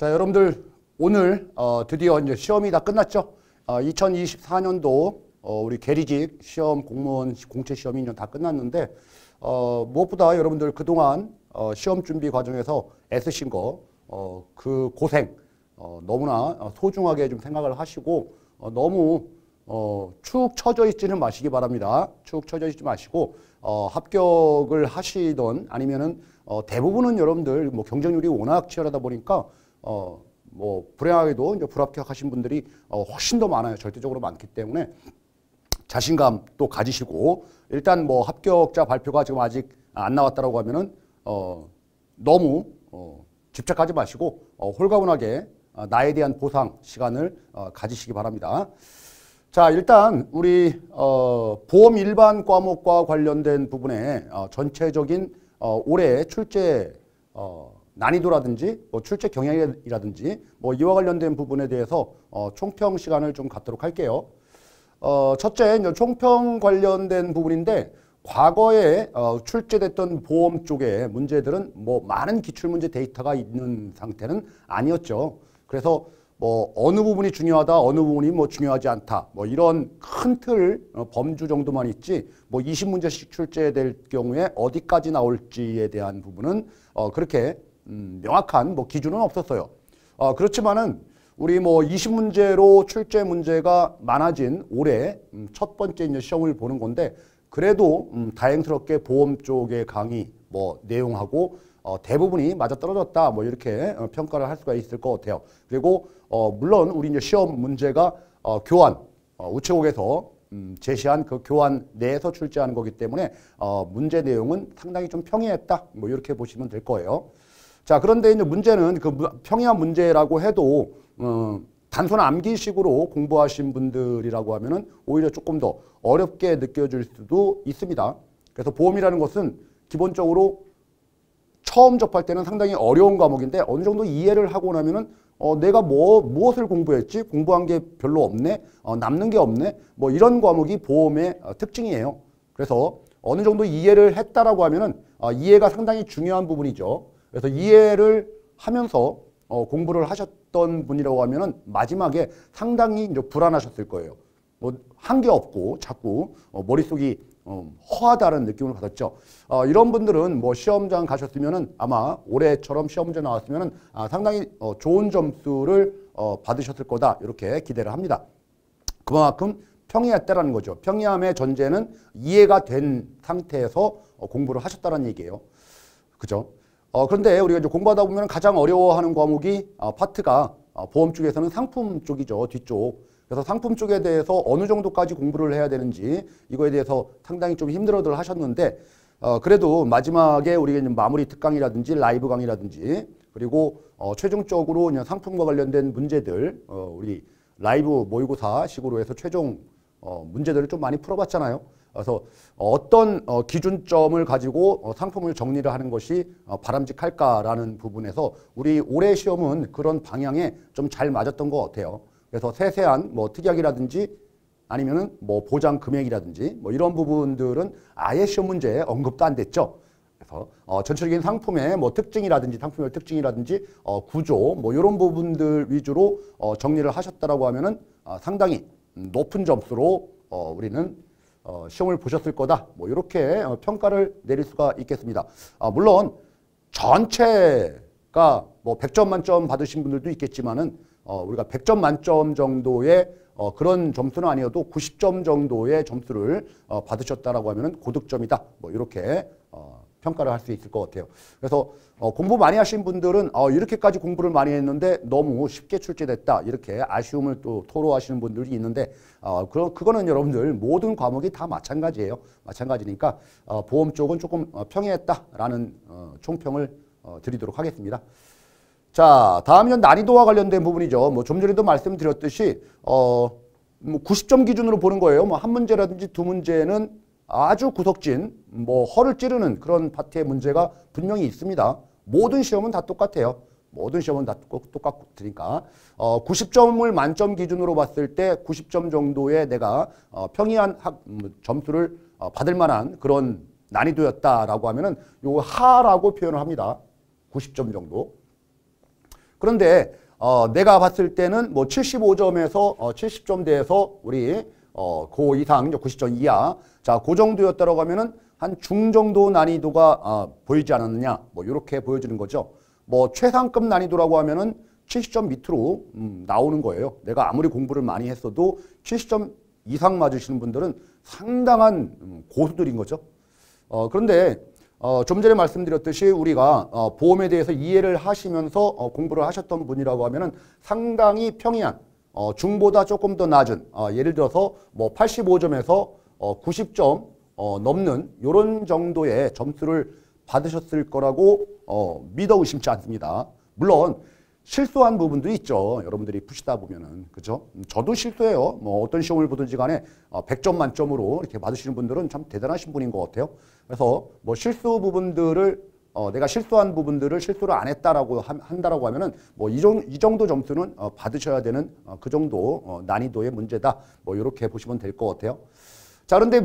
자, 여러분들 오늘 어, 드디어 이제 시험이 다 끝났죠. 어, 2024년도 어, 우리 계리직 시험 공무원 공채 시험이 이제 다 끝났는데 어, 무엇보다 여러분들 그동안 어, 시험 준비 과정에서 애쓰신 거, 어, 그 고생 어, 너무나 어, 소중하게 좀 생각을 하시고 어, 너무 어, 축 처져 있지는 마시기 바랍니다. 축 처져 있지 마시고 어, 합격을 하시던 아니면은 어, 대부분은 여러분들 뭐 경쟁률이 워낙 치열하다 보니까 어, 뭐 불행하게도 이제 불합격하신 분들이 어, 훨씬 더 많아요. 절대적으로 많기 때문에 자신감 또 가지시고 일단 뭐 합격자 발표가 지금 아직 안 나왔다라고 하면은 어, 너무 어, 집착하지 마시고 어, 홀가분하게 어, 나에 대한 보상 시간을 어, 가지시기 바랍니다. 자 일단 우리 어, 보험 일반 과목과 관련된 부분에 어, 전체적인 어, 올해 출제 어, 난이도라든지 뭐 출제 경향이라든지 뭐 이와 관련된 부분에 대해서 어, 총평 시간을 좀 갖도록 할게요. 어, 첫째 총평 관련된 부분인데 과거에 어, 출제됐던 보험 쪽의 문제들은 뭐 많은 기출문제 데이터가 있는 상태는 아니었죠. 그래서 뭐 어느 부분이 중요하다, 어느 부분이 뭐 중요하지 않다, 뭐 이런 큰틀 어, 범주 정도만 있지 뭐 20문제씩 출제될 경우에 어디까지 나올지에 대한 부분은 어, 그렇게 음, 명확한 뭐 기준은 없었어요. 어, 그렇지만은 우리 뭐 20문제로 출제 문제가 많아진 올해 음, 첫 번째 이제 시험을 보는 건데 그래도 음, 다행스럽게 보험 쪽의 강의 뭐 내용하고 어, 대부분이 맞아 떨어졌다 뭐 이렇게 어, 평가를 할 수가 있을 것 같아요. 그리고 어, 물론 우리 이제 시험 문제가 어, 교환 어, 우체국에서 음, 제시한 그 교환 내에서 출제하는 거기 때문에 어, 문제 내용은 상당히 좀 평이했다 뭐 이렇게 보시면 될 거예요. 자 그런데 이제 문제는 그 평이한 문제라고 해도 어, 단순 암기식으로 공부하신 분들이라고 하면은 오히려 조금 더 어렵게 느껴질 수도 있습니다. 그래서 보험이라는 것은 기본적으로 처음 접할 때는 상당히 어려운 과목인데 어느 정도 이해를 하고 나면은 어, 내가 뭐 무엇을 공부했지 공부한 게 별로 없네 어, 남는 게 없네 뭐 이런 과목이 보험의 어, 특징이에요. 그래서 어느 정도 이해를 했다라고 하면은 어, 이해가 상당히 중요한 부분이죠. 그래서 이해를 하면서 어, 공부를 하셨던 분이라고 하면은 마지막에 상당히 이제 불안하셨을 거예요. 뭐 한 게 없고 자꾸 어, 머릿속이 어, 허하다는 느낌을 받았죠. 어, 이런 분들은 뭐 시험장 가셨으면은 아마 올해처럼 시험 문제 나왔으면은 아, 상당히 어, 좋은 점수를 어, 받으셨을 거다 이렇게 기대를 합니다. 그만큼 평이했다라는 거죠. 평이함의 전제는 이해가 된 상태에서 어, 공부를 하셨다는 얘기예요. 그죠? 어, 그런데 우리가 이제 공부하다 보면 가장 어려워하는 과목이 어, 파트가 어, 보험 쪽에서는 상품 쪽이죠. 뒤쪽. 그래서 상품 쪽에 대해서 어느 정도까지 공부를 해야 되는지 이거에 대해서 상당히 좀 힘들어들 하셨는데 어, 그래도 마지막에 우리가 마무리 특강이라든지 라이브 강의라든지 그리고 어, 최종적으로 그냥 상품과 관련된 문제들 어, 우리 라이브 모의고사 식으로 해서 최종 어, 문제들을 좀 많이 풀어봤잖아요. 그래서 어떤 어, 기준점을 가지고 어, 상품을 정리를 하는 것이 어, 바람직할까라는 부분에서 우리 올해 시험은 그런 방향에 좀 잘 맞았던 것 같아요. 그래서 세세한 뭐 특약이라든지 아니면은 뭐 보장 금액이라든지 뭐 이런 부분들은 아예 시험 문제에 언급도 안 됐죠. 그래서 어, 전체적인 상품의 뭐 특징이라든지 상품의 특징이라든지 어, 구조 뭐 이런 부분들 위주로 어, 정리를 하셨다라고 하면은 어, 상당히 높은 점수로 어, 우리는 어, 시험을 보셨을 거다. 뭐 이렇게 어, 평가를 내릴 수가 있겠습니다. 아, 물론 전체가 뭐 100점 만점 받으신 분들도 있겠지만은 어, 우리가 100점 만점 정도의 어, 그런 점수는 아니어도 90점 정도의 점수를 어, 받으셨다라고 하면은 고득점이다. 뭐 이렇게 어, 평가를 할 수 있을 것 같아요. 그래서 어, 공부 많이 하신 분들은 어, 이렇게까지 공부를 많이 했는데 너무 쉽게 출제됐다. 이렇게 아쉬움을 또 토로하시는 분들이 있는데 어, 그, 그거는 여러분들 모든 과목이 다 마찬가지예요. 마찬가지니까 어, 보험 쪽은 조금 어, 평이했다라는 어, 총평을 어, 드리도록 하겠습니다. 자, 다음은 난이도와 관련된 부분이죠. 뭐 좀 전에도 말씀드렸듯이 어, 뭐 90점 기준으로 보는 거예요. 뭐 한 문제라든지 두 문제는 아주 구석진 뭐 허를 찌르는 그런 파트의 문제가 분명히 있습니다. 모든 시험은 다 똑같아요. 모든 시험은 다 똑같으니까 어, 90점을 만점 기준으로 봤을 때 90점 정도의 내가 어, 평이한 학, 음, 점수를 어, 받을 만한 그런 난이도였다라고 하면은 요 하라고 표현을 합니다. 90점 정도. 그런데 어, 내가 봤을 때는 뭐 75점에서 어, 70점대에서 우리 어, 고 이상 90점 이하 자, 그 정도였다라고 하면은 한 중정도 난이도가 어, 보이지 않았느냐 뭐 이렇게 보여지는 거죠. 뭐 최상급 난이도라고 하면은 70점 밑으로 음, 나오는 거예요. 내가 아무리 공부를 많이 했어도 70점 이상 맞으시는 분들은 상당한 음, 고수들인 거죠. 어, 그런데 어, 좀 전에 말씀드렸듯이 우리가 어, 보험에 대해서 이해를 하시면서 어, 공부를 하셨던 분이라고 하면은 상당히 평이한 어, 중보다 조금 더 낮은 어, 예를 들어서 뭐 85점에서 어, 90점 어, 넘는 이런 정도의 점수를 받으셨을 거라고 어, 믿어 의심치 않습니다. 물론 실수한 부분도 있죠. 여러분들이 푸시다 보면은. 그죠? 음, 저도 실수해요. 뭐 어떤 시험을 보든지 간에 어, 100점 만점으로 이렇게 받으시는 분들은 참 대단하신 분인 것 같아요. 그래서 뭐 실수 부분들을 어, 내가 실수한 부분들을 실수를 안 했다라고 하, 한다라고 하면은 뭐이 정도, 이 정도 점수는 어, 받으셔야 되는 어, 그 정도 어, 난이도의 문제다. 뭐 이렇게 보시면 될 것 같아요. 자, 그런데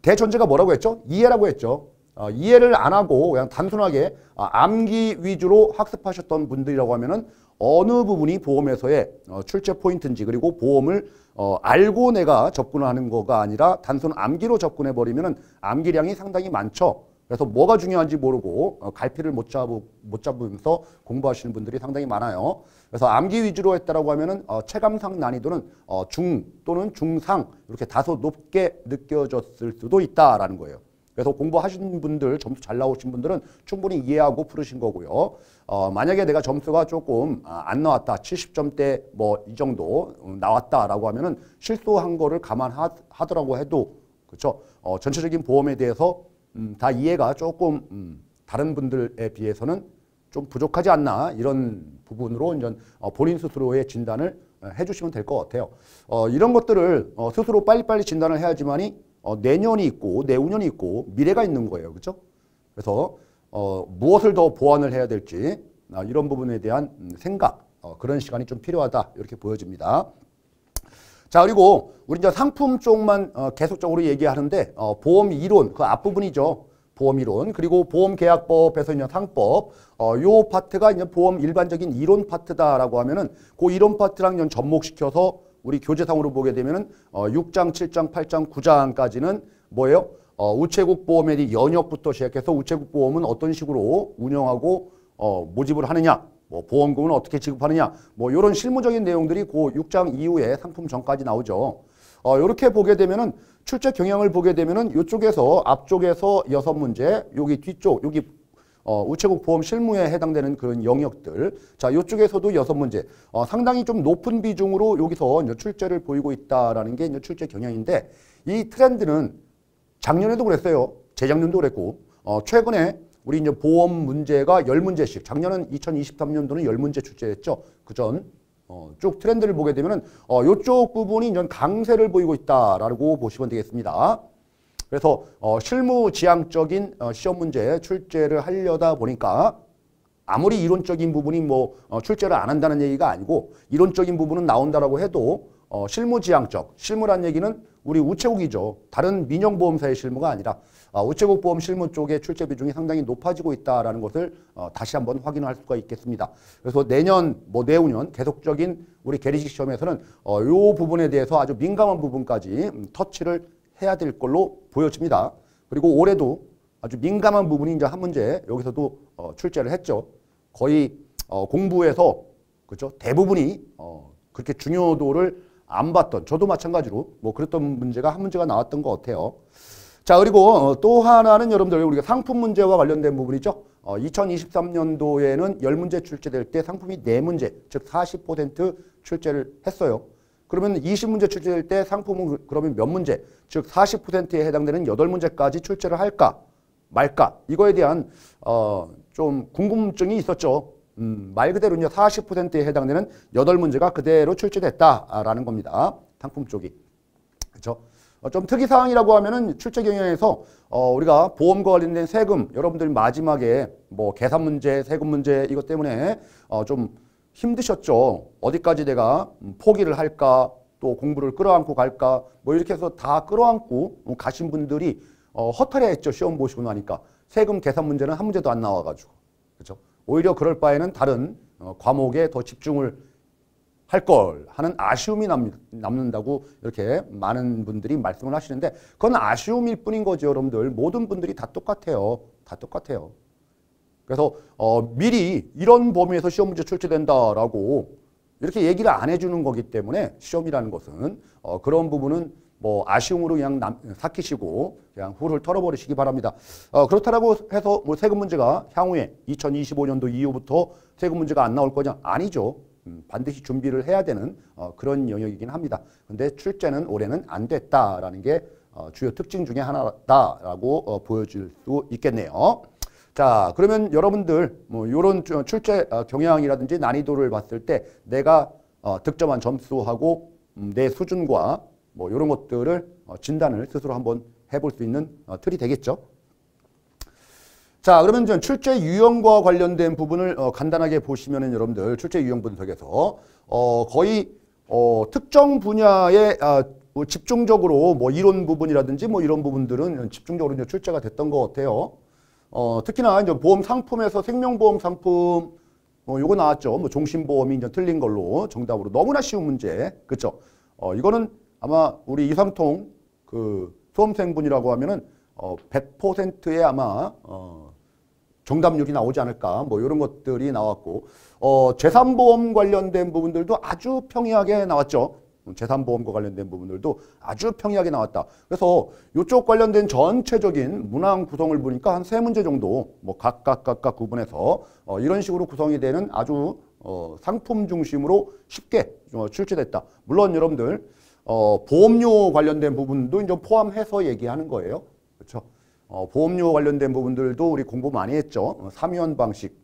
대전제가 뭐라고 했죠? 이해라고 했죠. 어, 이해를 안 하고 그냥 단순하게 어, 암기 위주로 학습하셨던 분들이라고 하면은 어느 부분이 보험에서의 어, 출제 포인트인지 그리고 보험을 어, 알고 내가 접근을 하는 거가 아니라 단순 암기로 접근해 버리면은 암기량이 상당히 많죠. 그래서 뭐가 중요한지 모르고 어, 갈피를 못, 잡으, 못 잡으면서 공부하시는 분들이 상당히 많아요. 그래서 암기 위주로 했다라고 하면은 어, 체감상 난이도는 어, 중 또는 중상 이렇게 다소 높게 느껴졌을 수도 있다라는 거예요. 그래서 공부하신 분들, 점수 잘 나오신 분들은 충분히 이해하고 풀으신 거고요. 어, 만약에 내가 점수가 조금 아, 안 나왔다, 70점대 뭐 이 정도 나왔다라고 하면은 실수한 거를 감안하더라고 해도 그렇죠. 어, 전체적인 보험에 대해서 음, 다 이해가 조금 음, 다른 분들에 비해서는 좀 부족하지 않나 이런 부분으로 이제 어, 본인 스스로의 진단을 어, 해주시면 될 것 같아요. 어, 이런 것들을 어, 스스로 빨리빨리 진단을 해야지만이 어, 내년이 있고 내후년이 있고 미래가 있는 거예요. 그렇죠? 그래서 어, 무엇을 더 보완을 해야 될지 어, 이런 부분에 대한 음, 생각 어, 그런 시간이 좀 필요하다 이렇게 보여집니다. 자 그리고 우리 이제 상품 쪽만 어, 계속적으로 얘기하는데 어, 보험 이론 그 앞부분이죠. 보험 이론 그리고 보험 계약법에서 이제 상법 어, 요 파트가 이제 보험 일반적인 이론 파트다라고 하면은 그 이론 파트랑 좀 접목시켜서 우리 교재상으로 보게 되면은 어, 6장, 7장, 8장, 9장까지는 뭐예요? 어, 우체국 보험의 연역부터 시작해서 우체국 보험은 어떤 식으로 운영하고 어, 모집을 하느냐 뭐 보험금은 어떻게 지급하느냐 뭐 이런 실무적인 내용들이 그 6장 이후에 상품 전까지 나오죠. 어, 이렇게 보게 되면은 출제 경향을 보게 되면은 이쪽에서 앞쪽에서 여섯 문제, 여기 뒤쪽, 여기 어, 우체국 보험 실무에 해당되는 그런 영역들. 자, 이쪽에서도 여섯 문제. 어, 상당히 좀 높은 비중으로 여기서 이제 출제를 보이고 있다라는 게 이제 출제 경향인데 이 트렌드는 작년에도 그랬어요. 재작년도 그랬고 어, 최근에 우리 이제 보험 문제가 열문제씩 작년은 2023년도는 열문제 출제했죠. 그전 어, 쭉 트렌드를 보게 되면은 어, 이쪽 부분이 이제 강세를 보이고 있다라고 보시면 되겠습니다. 그래서 어, 실무 지향적인 어, 시험 문제 출제를 하려다 보니까 아무리 이론적인 부분이 뭐 어, 출제를 안 한다는 얘기가 아니고 이론적인 부분은 나온다라고 해도 어, 실무 지향적 실무란 얘기는 우리 우체국이죠. 다른 민영보험사의 실무가 아니라 어, 우체국 보험 실무 쪽의 출제 비중이 상당히 높아지고 있다라는 것을 어, 다시 한번 확인할 수가 있겠습니다. 그래서 내년 뭐 내후년 계속적인 우리 계리식 시험에서는 어, 요 부분에 대해서 아주 민감한 부분까지 음, 터치를 해야 될 걸로 보여집니다. 그리고 올해도 아주 민감한 부분이 이제 한 문제 여기서도 어, 출제를 했죠. 거의 어, 공부에서 그렇죠 대부분이 어, 그렇게 중요도를 안 봤던 저도 마찬가지로 뭐 그랬던 문제가 한 문제가 나왔던 것 같아요. 자 그리고 어, 또 하나는 여러분들 우리가 상품 문제와 관련된 부분이죠. 어, 2023년도에는 10문제 출제될 때 상품이 4문제 즉 40% 출제를 했어요. 그러면 20문제 출제될 때 상품은 그러면 몇 문제, 즉 40%에 해당되는 8문제까지 출제를 할까 말까 이거에 대한 어, 좀 궁금증이 있었죠. 음, 말 그대로 이제 40%에 해당되는 8문제가 그대로 출제됐다라는 겁니다. 상품 쪽이. 그렇죠? 어, 좀 특이사항이라고 하면은 출제 경향에서 어, 우리가 보험과 관련된 세금 여러분들 마지막에 뭐 계산 문제, 세금 문제 이것 때문에 어, 좀 힘드셨죠. 어디까지 내가 음, 포기를 할까 또 공부를 끌어안고 갈까 뭐 이렇게 해서 다 끌어안고 가신 분들이 어, 허탈해했죠. 시험 보시고 나니까 세금 계산 문제는 한 문제도 안 나와가지고 그렇죠. 오히려 그럴 바에는 다른 어, 과목에 더 집중을 할 걸 하는 아쉬움이 남, 남는다고 이렇게 많은 분들이 말씀을 하시는데 그건 아쉬움일 뿐인 거죠 여러분들. 모든 분들이 다 똑같아요. 다 똑같아요. 그래서 어, 미리 이런 범위에서 시험 문제 출제된다라고 이렇게 얘기를 안 해주는 거기 때문에 시험이라는 것은 어, 그런 부분은 뭐 아쉬움으로 그냥 남, 삭히시고 그냥 훌훌 털어버리시기 바랍니다. 어, 그렇다고 해서 뭐 세금 문제가 향후에 2025년도 이후부터 세금 문제가 안 나올 거냐? 아니죠. 음, 반드시 준비를 해야 되는 어, 그런 영역이긴 합니다. 근데 출제는 올해는 안 됐다라는 게 어, 주요 특징 중에 하나다라고 어, 보여줄 수 있겠네요. 자, 그러면 여러분들 뭐 이런 출제 어, 경향이라든지 난이도를 봤을 때 내가 어, 득점한 점수하고 음, 내 수준과 뭐 이런 것들을 어, 진단을 스스로 한번 해볼 수 있는 어, 틀이 되겠죠. 자, 그러면 전 출제 유형과 관련된 부분을 어, 간단하게 보시면은 여러분들 출제 유형 분석에서 어, 거의 어, 특정 분야에 아, 뭐 집중적으로 뭐 이론 부분이라든지 뭐 이런 부분들은 집중적으로 이제 출제가 됐던 것 같아요. 어, 특히나 이제 보험 상품에서 생명보험 상품 어, 요거 나왔죠. 뭐 종신보험이 이제 틀린 걸로 정답으로 너무나 쉬운 문제. 그렇죠? 어, 이거는 아마 우리 이상통 그 수험생분이라고 하면은 어 100%의 아마 어 정답률이 나오지 않을까 뭐 이런 것들이 나왔고 어 재산보험 관련된 부분들도 아주 평이하게 나왔죠. 재산보험과 관련된 부분들도 아주 평이하게 나왔다. 그래서 이쪽 관련된 전체적인 문항 구성을 보니까 한 세 문제 정도 뭐 각각 각각 구분해서 어 이런 식으로 구성이 되는 아주 어 상품 중심으로 쉽게 어 출제됐다. 물론 여러분들 어, 보험료 관련된 부분도 이제 포함해서 얘기하는 거예요. 그렇죠? 어, 보험료 관련된 부분들도 우리 공부 많이 했죠. 어, 3연 방식,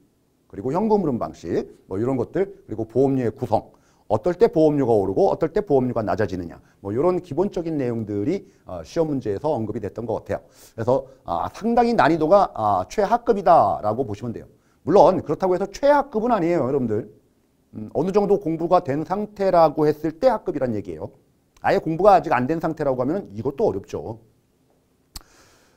그리고 현금 흐름 방식, 뭐 이런 것들, 그리고 보험료의 구성. 어떨 때 보험료가 오르고 어떨 때 보험료가 낮아지느냐. 뭐 이런 기본적인 내용들이 어, 시험 문제에서 언급이 됐던 것 같아요. 그래서 아, 상당히 난이도가 아, 최하급이다라고 보시면 돼요. 물론 그렇다고 해서 최하급은 아니에요, 여러분들. 음, 어느 정도 공부가 된 상태라고 했을 때 하급이란 얘기예요. 아예 공부가 아직 안 된 상태라고 하면 이것도 어렵죠.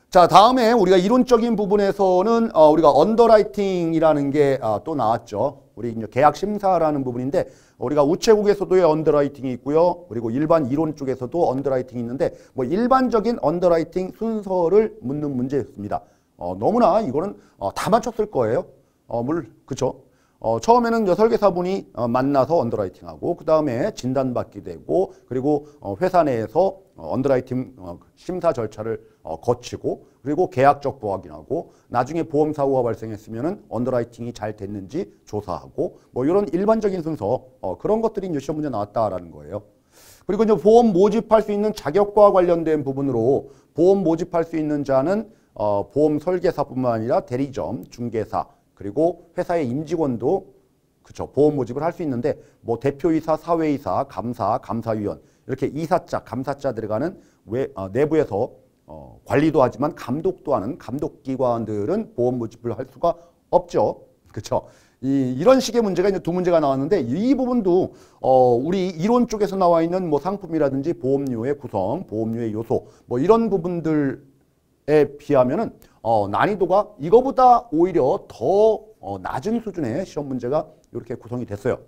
자 다음에 우리가 이론적인 부분에서는 어, 우리가 underwriting이라는 게 또 어, 나왔죠. 우리 이제 계약 심사라는 부분인데 우리가 우체국에서도 underwriting이 있고요. 그리고 일반 이론 쪽에서도 underwriting이 있는데 뭐 일반적인 underwriting 순서를 묻는 문제였습니다. 어, 너무나 이거는 어, 다 맞췄을 거예요. 어, 물 그쵸? 어, 처음에는 설계사분이 어, 만나서 underwriting하고 그 다음에 진단받게 되고 그리고 어, 회사 내에서 어, underwriting 어, 심사 절차를 어, 거치고 그리고 계약적부 확인하고 나중에 보험 사고가 발생했으면은 underwriting이 잘 됐는지 조사하고 뭐 이런 일반적인 순서 어, 그런 것들이 이제 시험 문제 나왔다라는 거예요. 그리고 이제 보험 모집할 수 있는 자격과 관련된 부분으로 보험 모집할 수 있는 자는 어, 보험 설계사뿐만 아니라 대리점, 중개사 그리고 회사의 임직원도 그쵸 보험 모집을 할 수 있는데 뭐 대표이사, 사회이사, 감사, 감사위원 이렇게 이사자, 감사자 들어가는 외, 어, 내부에서 어, 관리도 하지만 감독도 하는 감독기관들은 보험 모집을 할 수가 없죠. 그렇죠? 이, 이런 식의 문제가 이제 두 문제가 나왔는데 이 부분도 어, 우리 이론 쪽에서 나와 있는 뭐 상품이라든지 보험료의 구성, 보험료의 요소 뭐 이런 부분들에 비하면은 어, 난이도가 이거보다 오히려 더 어, 낮은 수준의 시험 문제가 이렇게 구성이 됐어요.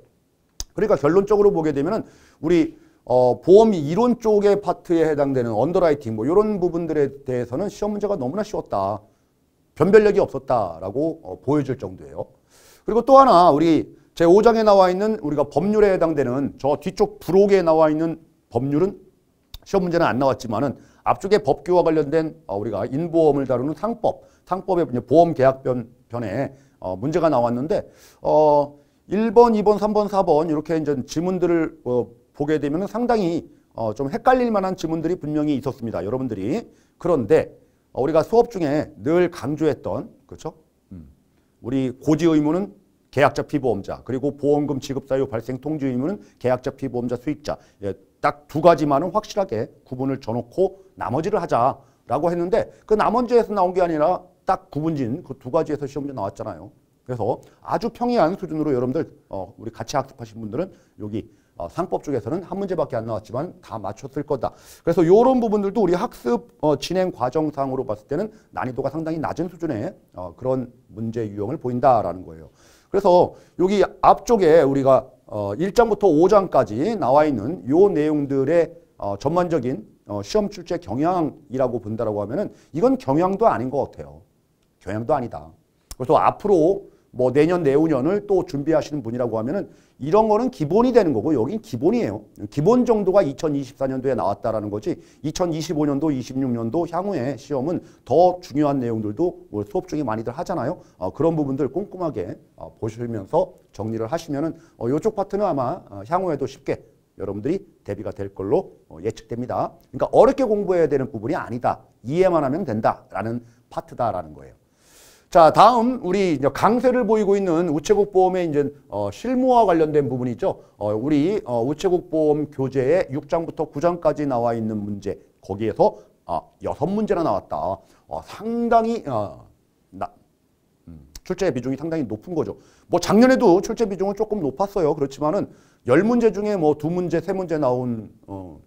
그러니까 결론적으로 보게 되면은 우리 어, 보험 이론 쪽의 파트에 해당되는 underwriting 뭐 이런 부분들에 대해서는 시험 문제가 너무나 쉬웠다. 변별력이 없었다라고 어, 보여줄 정도예요. 그리고 또 하나 우리 제5장에 나와 있는 우리가 법률에 해당되는 저 뒤쪽 부록에 나와 있는 법률은 시험 문제는 안 나왔지만은 앞쪽에 법규와 관련된 어, 우리가 인보험을 다루는 상법, 상법의 보험 계약변 편에 어, 문제가 나왔는데 어, 1번, 2번, 3번, 4번 이렇게 이제 지문들을 어, 보게 되면 상당히 어, 좀 헷갈릴 만한 지문들이 분명히 있었습니다. 여러분들이. 그런데 어, 우리가 수업 중에 늘 강조했던 그렇죠? 음. 우리 고지 의무는 계약자 피보험자 그리고 보험금 지급 사유 발생 통지 의무는 계약자 피보험자 수익자 예, 딱 두 가지만은 확실하게 구분을 줘놓고 나머지를 하자라고 했는데 그 나머지에서 나온 게 아니라 딱 구분진 그 두 가지에서 시험 문제 나왔잖아요. 그래서 아주 평이한 수준으로 여러분들 어, 우리 같이 학습하신 분들은 여기 어, 상법 쪽에서는 한 문제밖에 안 나왔지만 다 맞췄을 거다. 그래서 이런 부분들도 우리 학습 어, 진행 과정상으로 봤을 때는 난이도가 상당히 낮은 수준의 어, 그런 문제 유형을 보인다라는 거예요. 그래서 여기 앞쪽에 우리가 어, 1장부터 5장까지 나와 있는 요 내용들의 어, 전반적인 어, 시험 출제 경향이라고 본다라고 하면은 이건 경향도 아닌 것 같아요. 경향도 아니다. 그래서 앞으로 뭐 내년 내후년을 또 준비하시는 분이라고 하면은 이런 거는 기본이 되는 거고 여긴 기본이에요. 기본 정도가 2024년도에 나왔다라는 거지 2025년도, 26년도 향후에 시험은 더 중요한 내용들도 뭐 수업 중에 많이들 하잖아요. 어, 그런 부분들 꼼꼼하게 어, 보시면서 정리를 하시면은 어, 이쪽 파트는 아마 어, 향후에도 쉽게 여러분들이 대비가 될 걸로 어, 예측됩니다. 그러니까 어렵게 공부해야 되는 부분이 아니다. 이해만 하면 된다라는 파트다라는 거예요. 자, 다음 우리 이제 강세를 보이고 있는 우체국 보험의 이제 어, 실무와 관련된 부분이죠. 어, 우리 어, 우체국 보험 교재의 6장부터 9장까지 나와 있는 문제 거기에서 아, 여섯 문제나 나왔다. 어, 상당히 어, 나, 음, 출제 비중이 상당히 높은 거죠. 뭐 작년에도 출제 비중은 조금 높았어요. 그렇지만은 열 문제 중에 뭐 두 문제, 세 문제 나온 어,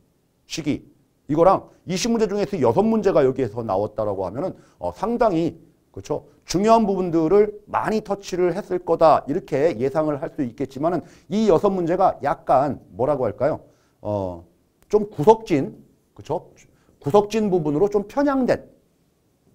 시기 이거랑 20문제 중에서 여섯 문제가 여기에서 나왔다라고 하면은 어, 상당히 그렇죠. 중요한 부분들을 많이 터치를 했을 거다 이렇게 예상을 할 수 있겠지만 은 이 여섯 문제가 약간 뭐라고 할까요? 어, 좀 구석진 그렇죠. 구석진 부분으로 좀 편향된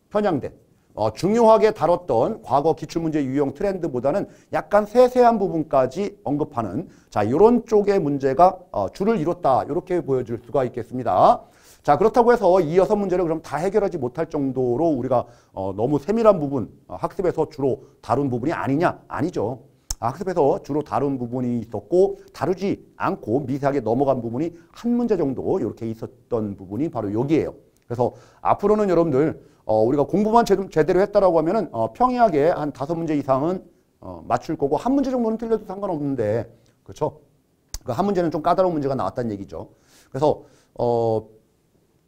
편향된 어, 중요하게 다뤘던 과거 기출문제 유형 트렌드보다는 약간 세세한 부분까지 언급하는 자 이런 쪽의 문제가 어, 줄을 이뤘다 이렇게 보여줄 수가 있겠습니다. 자 그렇다고 해서 이 여섯 문제를 그럼 다 해결하지 못할 정도로 우리가 어, 너무 세밀한 부분 어, 학습에서 주로 다룬 부분이 아니냐 아니죠. 학습에서 주로 다룬 부분이 있었고 다루지 않고 미세하게 넘어간 부분이 한 문제 정도 이렇게 있었던 부분이 바로 여기에요. 그래서 앞으로는 여러분들 어, 우리가 공부만 제대로 했다라고 하면은 어, 평이하게 한 다섯 문제 이상은 어, 맞출 거고 한 문제 정도는 틀려도 상관없는데 그렇죠? 그 한 문제는 좀 까다로운 문제가 나왔다는 얘기죠. 그래서 어,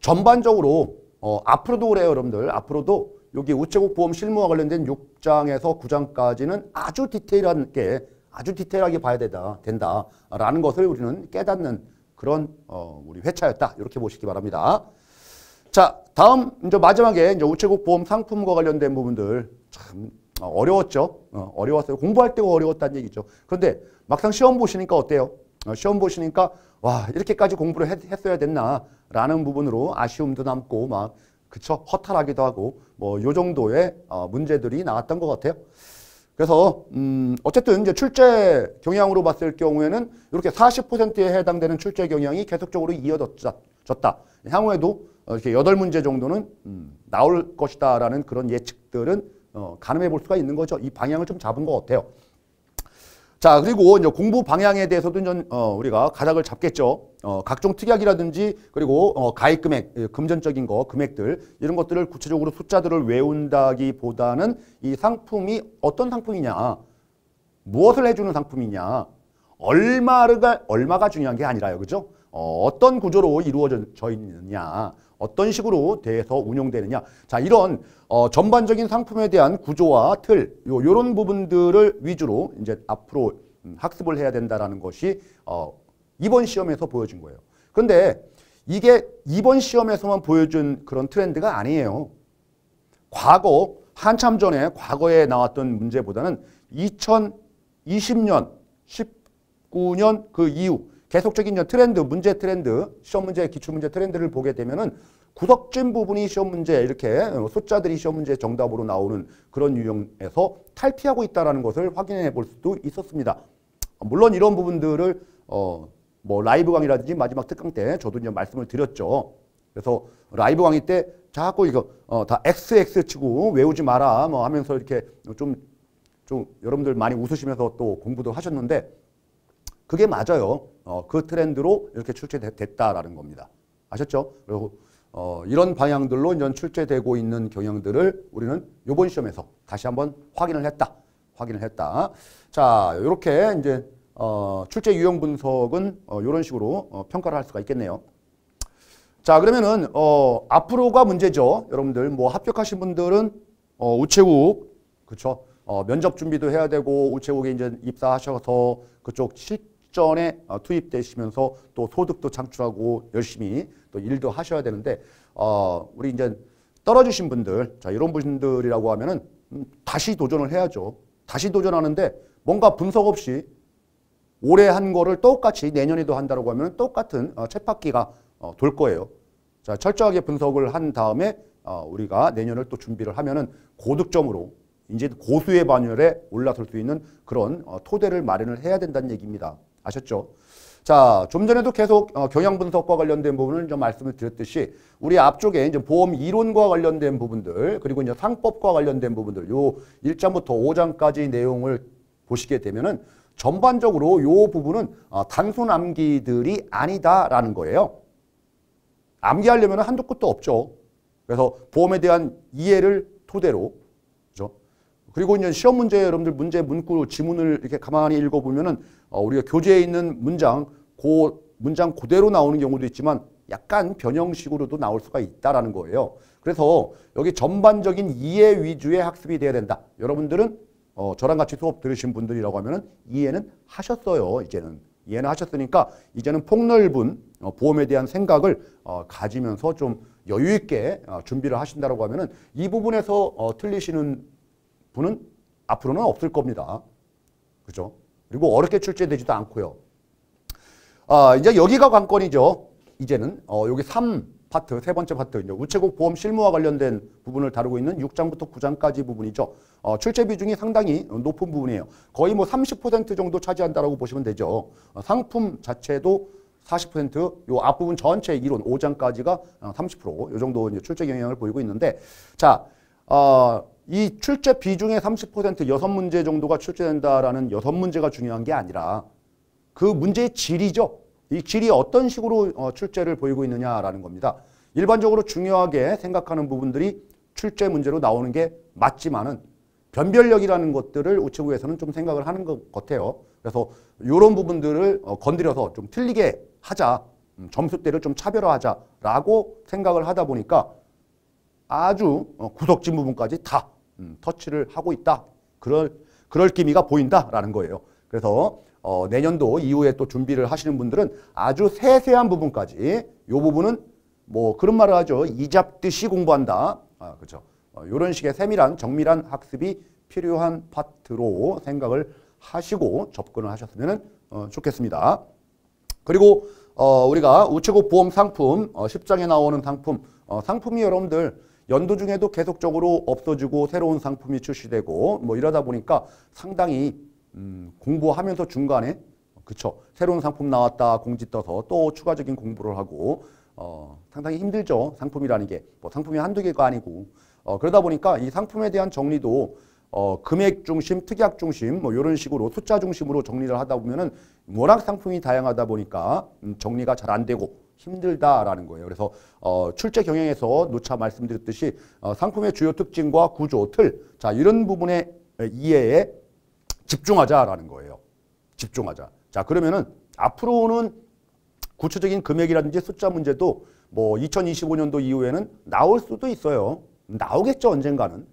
전반적으로 어, 앞으로도 그래요, 여러분들. 앞으로도 여기 우체국 보험 실무와 관련된 6장에서 9장까지는 아주 디테일하게 아주 디테일하게 봐야 되다, 된다라는 것을 우리는 깨닫는 그런 어, 우리 회차였다. 이렇게 보시기 바랍니다. 자, 다음 이제 마지막에 이제 우체국 보험 상품과 관련된 부분들 참 어려웠죠. 어, 어려웠어요. 공부할 때가 어려웠다는 얘기죠. 그런데 막상 시험 보시니까 어때요? 어, 시험 보시니까 와 이렇게까지 공부를 했, 어야 됐나 라는 부분으로 아쉬움도 남고 막 그쵸 허탈하기도 하고 뭐 요 정도의 어, 문제들이 나왔던 것 같아요. 그래서 음 어쨌든 이제 출제 경향으로 봤을 경우에는 이렇게 40%에 해당되는 출제 경향이 계속적으로 이어졌다. 향후에도 이렇게 여덟 문제 정도는 음, 나올 것이다라는 그런 예측들은 어, 가늠해 볼 수가 있는 거죠. 이 방향을 좀 잡은 것 같아요. 자 그리고 이제 공부 방향에 대해서도 좀 어, 우리가 가닥을 잡겠죠. 어, 각종 특약이라든지 그리고 어, 가입 금액, 예, 금전적인 거, 금액들 이런 것들을 구체적으로 숫자들을 외운다기보다는 이 상품이 어떤 상품이냐, 무엇을 해주는 상품이냐, 얼마가 얼마가 중요한 게 아니라요, 그죠? 어, 어떤 구조로 이루어져 있느냐, 어떤 식으로 대해서 운용되느냐. 자, 이런 어, 전반적인 상품에 대한 구조와 틀, 요, 요런 부분들을 위주로 이제 앞으로 음, 학습을 해야 된다라는 것이 어, 이번 시험에서 보여준 거예요. 그런데 이게 이번 시험에서만 보여준 그런 트렌드가 아니에요. 과거, 한참 전에 과거에 나왔던 문제보다는 2020년, 19년 그 이후 계속적인 트렌드, 문제 트렌드, 시험 문제, 기출 문제 트렌드를 보게 되면은 구석진 부분이 시험 문제 이렇게 숫자들이 시험 문제 정답으로 나오는 그런 유형에서 탈피하고 있다는 것을 확인해 볼 수도 있었습니다. 물론 이런 부분들을 어, 뭐 라이브 강의라든지 마지막 특강 때 저도 이제 말씀을 드렸죠. 그래서 라이브 강의 때 자꾸 이거 어, 다 XX 치고 외우지 마라 뭐 하면서 이렇게 좀, 좀 여러분들 많이 웃으시면서 또 공부도 하셨는데 그게 맞아요. 어, 그 트렌드로 이렇게 출제됐다라는 겁니다. 아셨죠? 그리고 어, 이런 방향들로 이제 출제되고 있는 경향들을 우리는 이번 시험에서 다시 한번 확인을 했다. 확인을 했다. 자, 이렇게 이제 어, 출제 유형 분석은 어, 이런 식으로 어, 평가를 할 수가 있겠네요. 자, 그러면은 어, 앞으로가 문제죠. 여러분들 뭐 합격하신 분들은 어, 우체국 그렇죠. 어, 면접 준비도 해야 되고 우체국에 이제 입사하셔서 그쪽 실 실전에 어, 투입되시면서 또 소득도 창출하고 열심히 또 일도 하셔야 되는데 어, 우리 이제 떨어지신 분들 자 이런 분들이라고 하면은 음, 다시 도전을 해야죠. 다시 도전하는데 뭔가 분석 없이 올해 한 거를 똑같이 내년에도 한다고 하면 똑같은 어, 쳇바퀴가 어, 돌 거예요. 자, 철저하게 분석을 한 다음에 어, 우리가 내년을 또 준비를 하면은 고득점으로 이제 고수의 반열에 올라설 수 있는 그런 어, 토대를 마련을 해야 된다는 얘기입니다. 아셨죠? 자, 좀 전에도 계속 어, 경영 분석과 관련된 부분을 좀 말씀을 드렸듯이 우리 앞쪽에 이제 보험 이론과 관련된 부분들 그리고 이제 상법과 관련된 부분들 요 1장부터 5장까지 내용을 보시게 되면은 전반적으로 요 부분은 어, 단순 암기들이 아니다라는 거예요. 암기하려면 한도 끝도 없죠. 그래서 보험에 대한 이해를 토대로? 그리고 이제 시험 문제 여러분들 문제 문구 지문을 이렇게 가만히 읽어보면은 어, 우리가 교재에 있는 문장 그 문장 그대로 나오는 경우도 있지만 약간 변형식으로도 나올 수가 있다라는 거예요. 그래서 여기 전반적인 이해 위주의 학습이 돼야 된다. 여러분들은 어, 저랑 같이 수업 들으신 분들이라고 하면은 이해는 하셨어요. 이제는 이해는 하셨으니까 이제는 폭넓은 어, 보험에 대한 생각을 어, 가지면서 좀 여유 있게 어, 준비를 하신다라고 하면은 이 부분에서 어, 틀리시는 분은 앞으로는 없을 겁니다. 그죠? 그리고 어렵게 출제되지도 않고요. 아, 이제 여기가 관건이죠. 이제는 어, 여기 3 파트, 세 번째 파트, 이제 우체국 보험 실무와 관련된 부분을 다루고 있는 6장부터 9장까지 부분이죠. 어, 출제 비중이 상당히 높은 부분이에요. 거의 뭐 30% 정도 차지한다라고 보시면 되죠. 어, 상품 자체도 40%요 앞부분 전체 이론 5장까지가 30%요 정도 이제 출제 경향을 보이고 있는데 자, 어, 이 출제 비중의 30% 여섯 문제 정도가 출제된다라는 여섯 문제가 중요한 게 아니라 그 문제의 질이죠. 이 질이 어떤 식으로 어, 출제를 보이고 있느냐라는 겁니다. 일반적으로 중요하게 생각하는 부분들이 출제 문제로 나오는 게 맞지만은 변별력이라는 것들을 우체국에서는 좀 생각을 하는 것 같아요. 그래서 이런 부분들을 어, 건드려서 좀 틀리게 하자. 음, 점수대를 좀 차별화하자라고 생각을 하다 보니까 아주 어, 구석진 부분까지 다 음, 터치를 하고 있다. 그럴 그럴 기미가 보인다라는 거예요. 그래서 어, 내년도 이후에 또 준비를 하시는 분들은 아주 세세한 부분까지 이 부분은 뭐 그런 말을 하죠. 이잡듯이 공부한다. 아, 그렇죠. 어, 이런 식의 세밀한 정밀한 학습이 필요한 파트로 생각을 하시고 접근을 하셨으면 어, 좋겠습니다. 그리고 어, 우리가 우체국 보험 상품 어, 10장에 나오는 상품 어, 상품이 여러분들 연도 중에도 계속적으로 없어지고 새로운 상품이 출시되고 뭐 이러다 보니까 상당히 음, 공부하면서 중간에 그쵸 새로운 상품 나왔다 공지 떠서 또 추가적인 공부를 하고 어, 상당히 힘들죠 상품이라는 게. 뭐 상품이 한두 개가 아니고. 어, 그러다 보니까 이 상품에 대한 정리도 어, 금액 중심, 특약 중심 뭐 이런 식으로 숫자 중심으로 정리를 하다 보면은 워낙 상품이 다양하다 보니까 음, 정리가 잘 안 되고 힘들다라는 거예요. 그래서 어, 출제 경영에서 누차 말씀드렸듯이 어, 상품의 주요 특징과 구조, 틀, 자 이런 부분의 이해에 집중하자라는 거예요. 집중하자. 자 그러면은 앞으로는 구체적인 금액이라든지 숫자 문제도 뭐 2025년도 이후에는 나올 수도 있어요. 나오겠죠 언젠가는.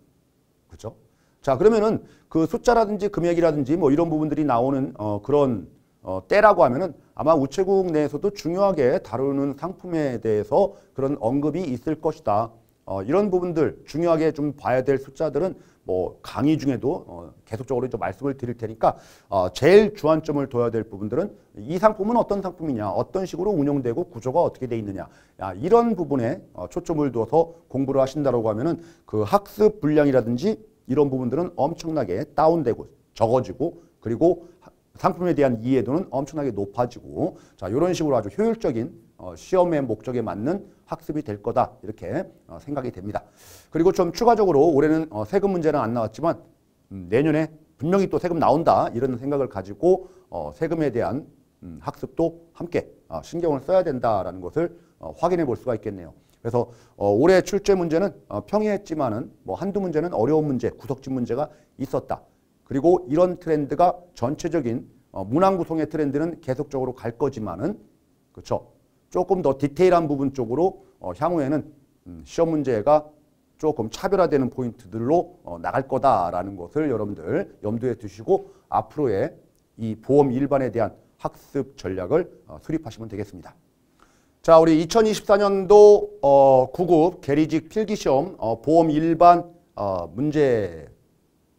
그렇죠? 자 그러면은 그 숫자라든지 금액이라든지 뭐 이런 부분들이 나오는 어, 그런 어, 때라고 하면은 아마 우체국 내에서도 중요하게 다루는 상품에 대해서 그런 언급이 있을 것이다. 어, 이런 부분들 중요하게 좀 봐야 될 숫자들은 뭐 강의 중에도 어, 계속적으로 좀 말씀을 드릴 테니까 어, 제일 주안점을 둬야 될 부분들은 이 상품은 어떤 상품이냐, 어떤 식으로 운영되고 구조가 어떻게 돼 있느냐, 야, 이런 부분에 어, 초점을 두어서 공부를 하신다라고 하면은 그 학습 분량이라든지 이런 부분들은 엄청나게 다운되고 적어지고 그리고 상품에 대한 이해도는 엄청나게 높아지고 자 이런 식으로 아주 효율적인 어, 시험의 목적에 맞는 학습이 될 거다 이렇게 어, 생각이 됩니다. 그리고 좀 추가적으로 올해는 어, 세금 문제는 안 나왔지만 음, 내년에 분명히 또 세금 나온다 이런 생각을 가지고 어, 세금에 대한 음, 학습도 함께 어, 신경을 써야 된다라는 것을 어, 확인해 볼 수가 있겠네요. 그래서 어, 올해 출제 문제는 어, 평이했지만은 뭐 한두 문제는 어려운 문제, 구석진 문제가 있었다. 그리고 이런 트렌드가 전체적인 어, 문항 구성의 트렌드는 계속적으로 갈 거지만은 그렇죠. 조금 더 디테일한 부분 쪽으로 어, 향후에는 음, 시험 문제가 조금 차별화되는 포인트들로 어, 나갈 거다라는 것을 여러분들 염두에 두시고 앞으로의 이 보험 일반에 대한 학습 전략을 어, 수립하시면 되겠습니다. 자, 우리 2024년도 어, 9급 계리직 필기시험 어, 보험 일반 어, 문제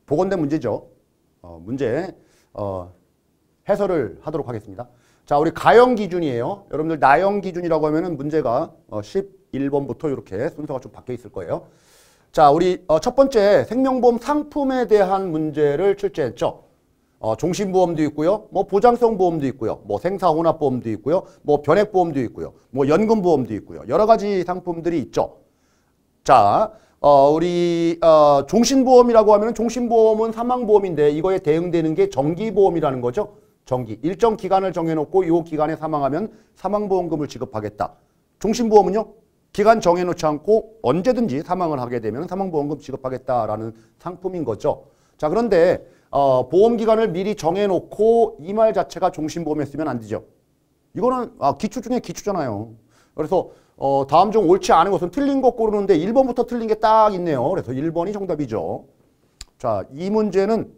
복원된 문제죠. 어, 문제 어, 해설을 하도록 하겠습니다. 자, 우리 가형 기준이에요. 여러분들 나형 기준이라고 하면은 문제가 어, 11번부터 이렇게 순서가 좀 바뀌어 있을 거예요. 자, 우리 어, 첫 번째 생명보험 상품에 대한 문제를 출제했죠. 어, 종신보험도 있고요. 뭐 보장성 보험도 있고요. 뭐 생사혼합 보험도 있고요. 뭐 변액 보험도 있고요. 뭐 연금 보험도 있고요. 여러 가지 상품들이 있죠. 자, 어, 우리 어, 종신보험이라고 하면 종신보험은 사망보험인데 이거에 대응되는 게 정기보험이라는 거죠. 정기. 일정 기간을 정해놓고 이 기간에 사망하면 사망보험금을 지급하겠다. 종신보험은요. 기간 정해놓지 않고 언제든지 사망을 하게 되면 사망보험금 지급하겠다라는 상품인 거죠. 자 그런데 어, 보험기간을 미리 정해놓고 이 말 자체가 종신보험에 쓰면 안 되죠. 이거는 아, 기초 중에 기초잖아요. 그래서 어, 다음 중 옳지 않은 것은 틀린 것 고르는데 1번부터 틀린 게 딱 있네요. 그래서 1번이 정답이죠. 자, 이 문제는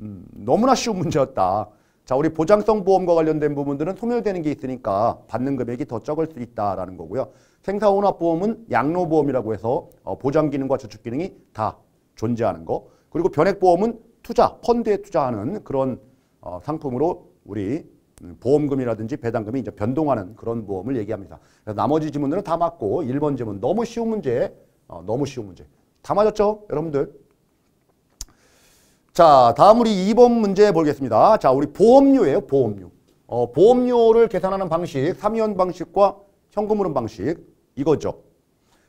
음, 너무나 쉬운 문제였다. 자, 우리 보장성 보험과 관련된 부분들은 소멸되는 게 있으니까 받는 금액이 더 적을 수 있다라는 거고요. 생사혼합보험은 양로보험이라고 해서 어, 보장 기능과 저축 기능이 다 존재하는 거. 그리고 변액보험은 투자, 펀드에 투자하는 그런 어, 상품으로 우리 음, 보험금이라든지 배당금이 이제 변동하는 그런 보험을 얘기합니다. 나머지 지문들은 다 맞고 1번 지문 너무 쉬운 문제, 어, 너무 쉬운 문제. 다 맞았죠? 여러분들? 자, 다음 우리 2번 문제 보겠습니다. 자, 우리 보험료예요, 보험료. 어, 보험료를 계산하는 방식, 3연 방식과 현금흐름 방식, 이거죠.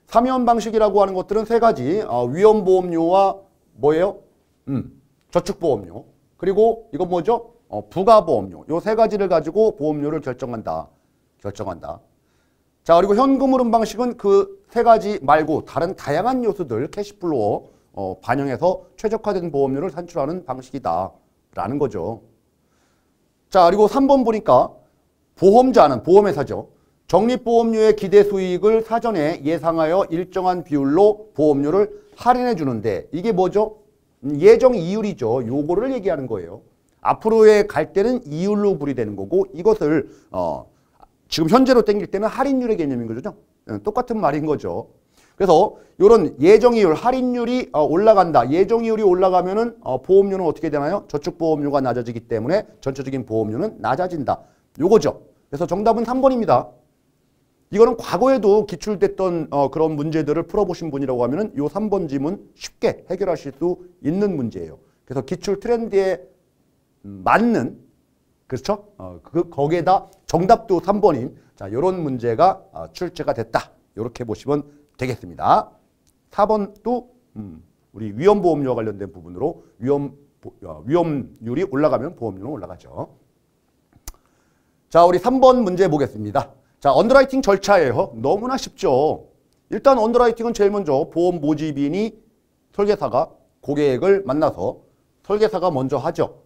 3연 방식이라고 하는 것들은 세 가지, 어, 위험보험료와 뭐예요? 음, 저축보험료. 그리고 이건 뭐죠? 어, 부가보험료. 요 세 가지를 가지고 보험료를 결정한다. 결정한다. 자, 그리고 현금 흐름 방식은 그 세 가지 말고 다른 다양한 요소들, 캐시플로어, 어, 반영해서 최적화된 보험료를 산출하는 방식이다. 라는 거죠. 자, 그리고 3번 보니까 보험자는 보험회사죠. 적립보험료의 기대 수익을 사전에 예상하여 일정한 비율로 보험료를 할인해 주는데 이게 뭐죠? 음, 예정 이율이죠. 요거를 얘기하는 거예요. 앞으로의 갈 때는 이율로 분리되는 거고 이것을 어, 지금 현재로 땡길 때는 할인율의 개념인 거죠. 예, 똑같은 말인 거죠. 그래서 이런 예정이율, 할인율이 어, 올라간다. 예정이율이 올라가면은 어, 보험료는 어떻게 되나요? 저축보험료가 낮아지기 때문에 전체적인 보험료는 낮아진다. 요거죠. 그래서 정답은 3번입니다. 이거는 과거에도 기출됐던 어, 그런 문제들을 풀어보신 분이라고 하면은 요 3번 지문 쉽게 해결하실 수 있는 문제예요. 그래서 기출 트렌드에 맞는 그렇죠? 어, 그 거기에다 정답도 3번인 자 이런 문제가 어, 출제가 됐다. 이렇게 보시면 되겠습니다. 4번도 음, 우리 위험보험료와 관련된 부분으로 위험 어, 위험률이 올라가면 보험료는 올라가죠. 자 우리 3번 문제 보겠습니다. 자 underwriting 절차예요. 너무나 쉽죠. 일단 언더라이팅은 제일 먼저 보험 모집인이 설계사가 고객을 만나서 설계사가 먼저 하죠.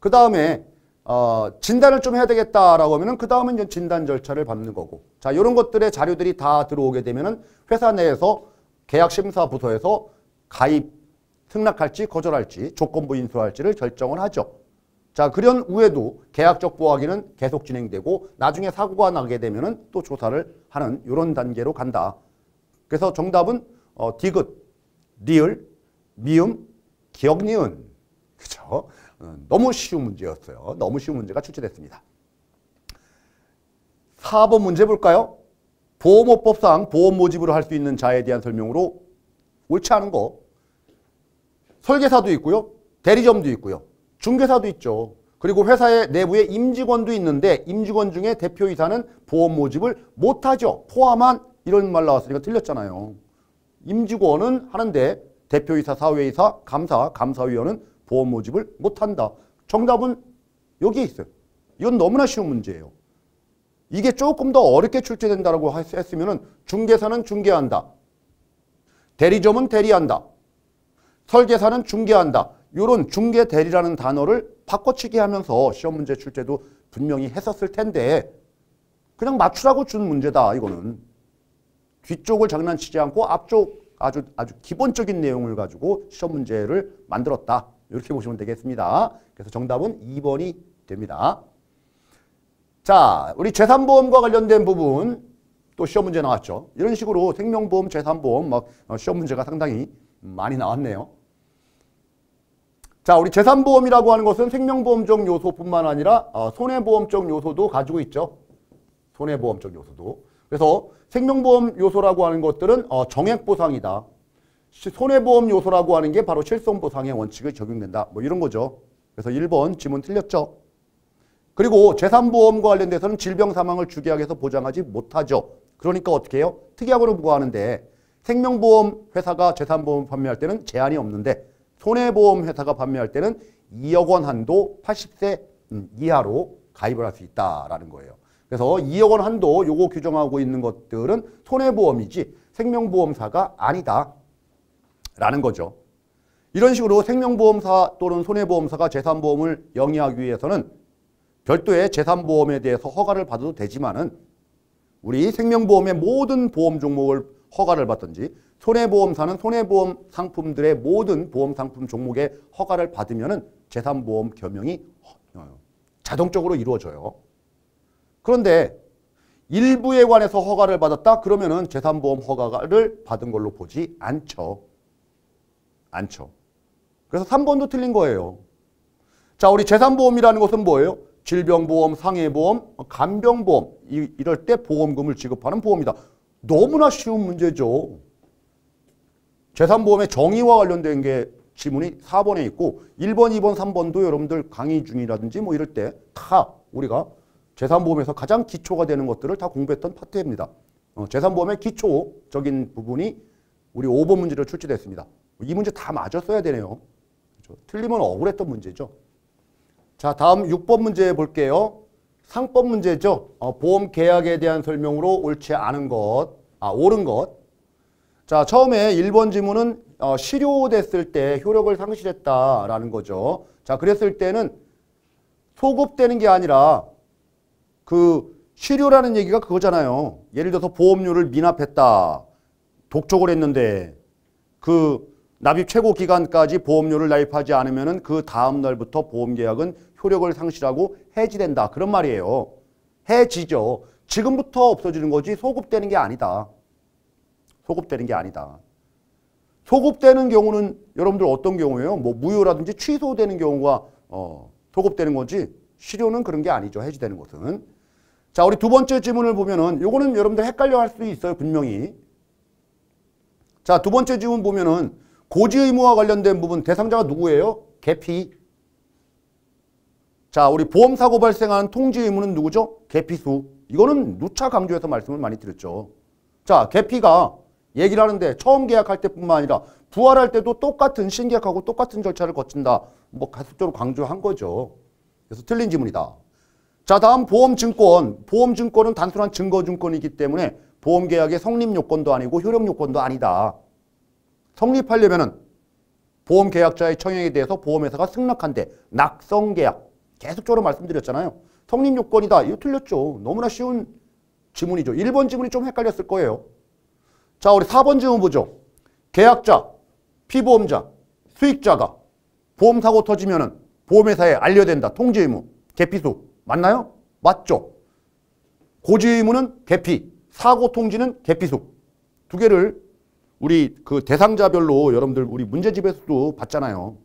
그 다음에 어, 진단을 좀 해야 되겠다라고 하면은 그 다음은 이제 진단 절차를 받는 거고. 자, 이런 것들의 자료들이 다 들어오게 되면은 회사 내에서 계약 심사 부서에서 가입 승낙할지 거절할지 조건부 인수할지를 결정을 하죠. 자, 그런 후에도 계약적 보호하기는 계속 진행되고 나중에 사고가 나게 되면은 또 조사를 하는 이런 단계로 간다. 그래서 정답은 어, 디귿, 리을, 미음, 기억, 니은. 그죠? 어, 너무 쉬운 문제였어요. 너무 쉬운 문제가 출제됐습니다. 4번 문제 볼까요? 보험업법상 보험 모집으로 할 수 있는 자에 대한 설명으로 옳지 않은 거 설계사도 있고요. 대리점도 있고요. 중개사도 있죠. 그리고 회사의 내부에 임직원도 있는데 임직원 중에 대표이사는 보험 모집을 못하죠. 포함한 이런 말 나왔으니까 틀렸잖아요. 임직원은 하는데 대표이사, 사회이사, 감사, 감사위원은 보험 모집을 못한다. 정답은 여기에 있어요. 이건 너무나 쉬운 문제예요. 이게 조금 더 어렵게 출제된다고 했으면 중개사는 중개한다. 대리점은 대리한다. 설계사는 중개한다. 이런 중개 대리라는 단어를 바꿔치기 하면서 시험 문제 출제도 분명히 했었을 텐데 그냥 맞추라고 준 문제다 이거는. 뒤쪽을 장난치지 않고 앞쪽 아주 아주 기본적인 내용을 가지고 시험 문제를 만들었다. 이렇게 보시면 되겠습니다. 그래서 정답은 2번이 됩니다. 자, 우리 재산보험과 관련된 부분 또 시험 문제 나왔죠. 이런 식으로 생명보험, 재산보험 막 어, 시험 문제가 상당히 많이 나왔네요. 자, 우리 재산보험이라고 하는 것은 생명보험적 요소뿐만 아니라 어, 손해보험적 요소도 가지고 있죠. 손해보험적 요소도. 그래서 생명보험 요소라고 하는 것들은 어, 정액보상이다. 손해보험 요소라고 하는 게 바로 실손보상의 원칙을 적용된다. 뭐 이런 거죠. 그래서 1번 지문 틀렸죠. 그리고 재산보험과 관련돼서는 질병 사망을 주계약에서 보장하지 못하죠. 그러니까 어떻게 해요? 특약으로 부과하는데 생명보험 회사가 재산보험 판매할 때는 제한이 없는데 손해보험 회사가 판매할 때는 2억 원 한도 80세 음, 이하로 가입을 할 수 있다라는 거예요. 그래서 2억 원 한도 요거 규정하고 있는 것들은 손해보험이지 생명보험사가 아니다. 라는 거죠. 이런 식으로 생명보험사 또는 손해보험사가 재산보험을 영위하기 위해서는 별도의 재산보험에 대해서 허가를 받아도 되지만은 우리 생명보험의 모든 보험 종목을 허가를 받든지 손해보험사는 손해보험 상품들의 모든 보험 상품 종목의 허가를 받으면은 재산보험 겸용이 어, 자동적으로 이루어져요. 그런데 일부에 관해서 허가를 받았다? 그러면은 재산보험 허가를 받은 걸로 보지 않죠. 않죠. 그래서 3번도 틀린 거예요. 자, 우리 재산보험이라는 것은 뭐예요? 질병보험, 상해보험, 간병보험 이, 이럴 때 보험금을 지급하는 보험이다. 너무나 쉬운 문제죠. 재산보험의 정의와 관련된 게 지문이 4번에 있고 1번, 2번, 3번도 여러분들 강의 중이라든지 뭐 이럴 때 다 우리가 재산보험에서 가장 기초가 되는 것들을 다 공부했던 파트입니다. 어, 재산보험의 기초적인 부분이 우리 5번 문제로 출제됐습니다. 이 문제 다 맞았어야 되네요. 그렇죠? 틀리면 억울했던 문제죠. 자, 다음 6번 문제 볼게요. 상법 문제죠. 어, 보험 계약에 대한 설명으로 옳지 않은 것, 아, 옳은 것. 자, 처음에 1번 지문은 어, 실효됐을 때 효력을 상실했다라는 거죠. 자, 그랬을 때는 소급되는 게 아니라 그 실효라는 얘기가 그거잖아요. 예를 들어서 보험료를 미납했다. 독촉을 했는데 그 납입 최고 기간까지 보험료를 납입하지 않으면 그 다음 날부터 보험 계약은 효력을 상실하고 해지된다. 그런 말이에요. 해지죠. 지금부터 없어지는 거지 소급되는 게 아니다. 소급되는 게 아니다. 소급되는 경우는 여러분들 어떤 경우예요? 뭐 무효라든지 취소되는 경우가 어, 소급되는 거지 실효는 그런 게 아니죠. 해지되는 것은. 자, 우리 두 번째 질문을 보면은 요거는 여러분들 헷갈려 할 수 있어요. 분명히. 자, 두 번째 질문 보면은 고지 의무와 관련된 부분 대상자가 누구예요? 개피. 자, 우리 보험 사고 발생하는 통지 의무는 누구죠? 개피수. 이거는 누차 강조해서 말씀을 많이 드렸죠. 자, 개피가 얘기를 하는데 처음 계약할 때뿐만 아니라 부활할 때도 똑같은 신계약하고 똑같은 절차를 거친다. 뭐 가속적으로 강조한 거죠. 그래서 틀린 지문이다. 자, 다음 보험증권. 보험증권은 단순한 증거증권이기 때문에 보험계약의 성립 요건도 아니고 효력 요건도 아니다. 성립하려면은 보험계약자의 청약에 대해서 보험회사가 승낙한데 낙성계약 계속적으로 말씀드렸잖아요. 성립 요건이다. 이거 틀렸죠. 너무나 쉬운 지문이죠. 1번 지문이 좀 헷갈렸을 거예요. 자 우리 4번 지문 보죠. 계약자, 피보험자, 수익자가 보험사고 터지면 은 보험회사에 알려야 된다. 통지 의무, 개피수. 맞나요? 맞죠. 고지 의무는 개피, 사고 통지는 개피수. 두 개를 우리 그 대상자별로 여러분들 우리 문제집에서도 봤잖아요.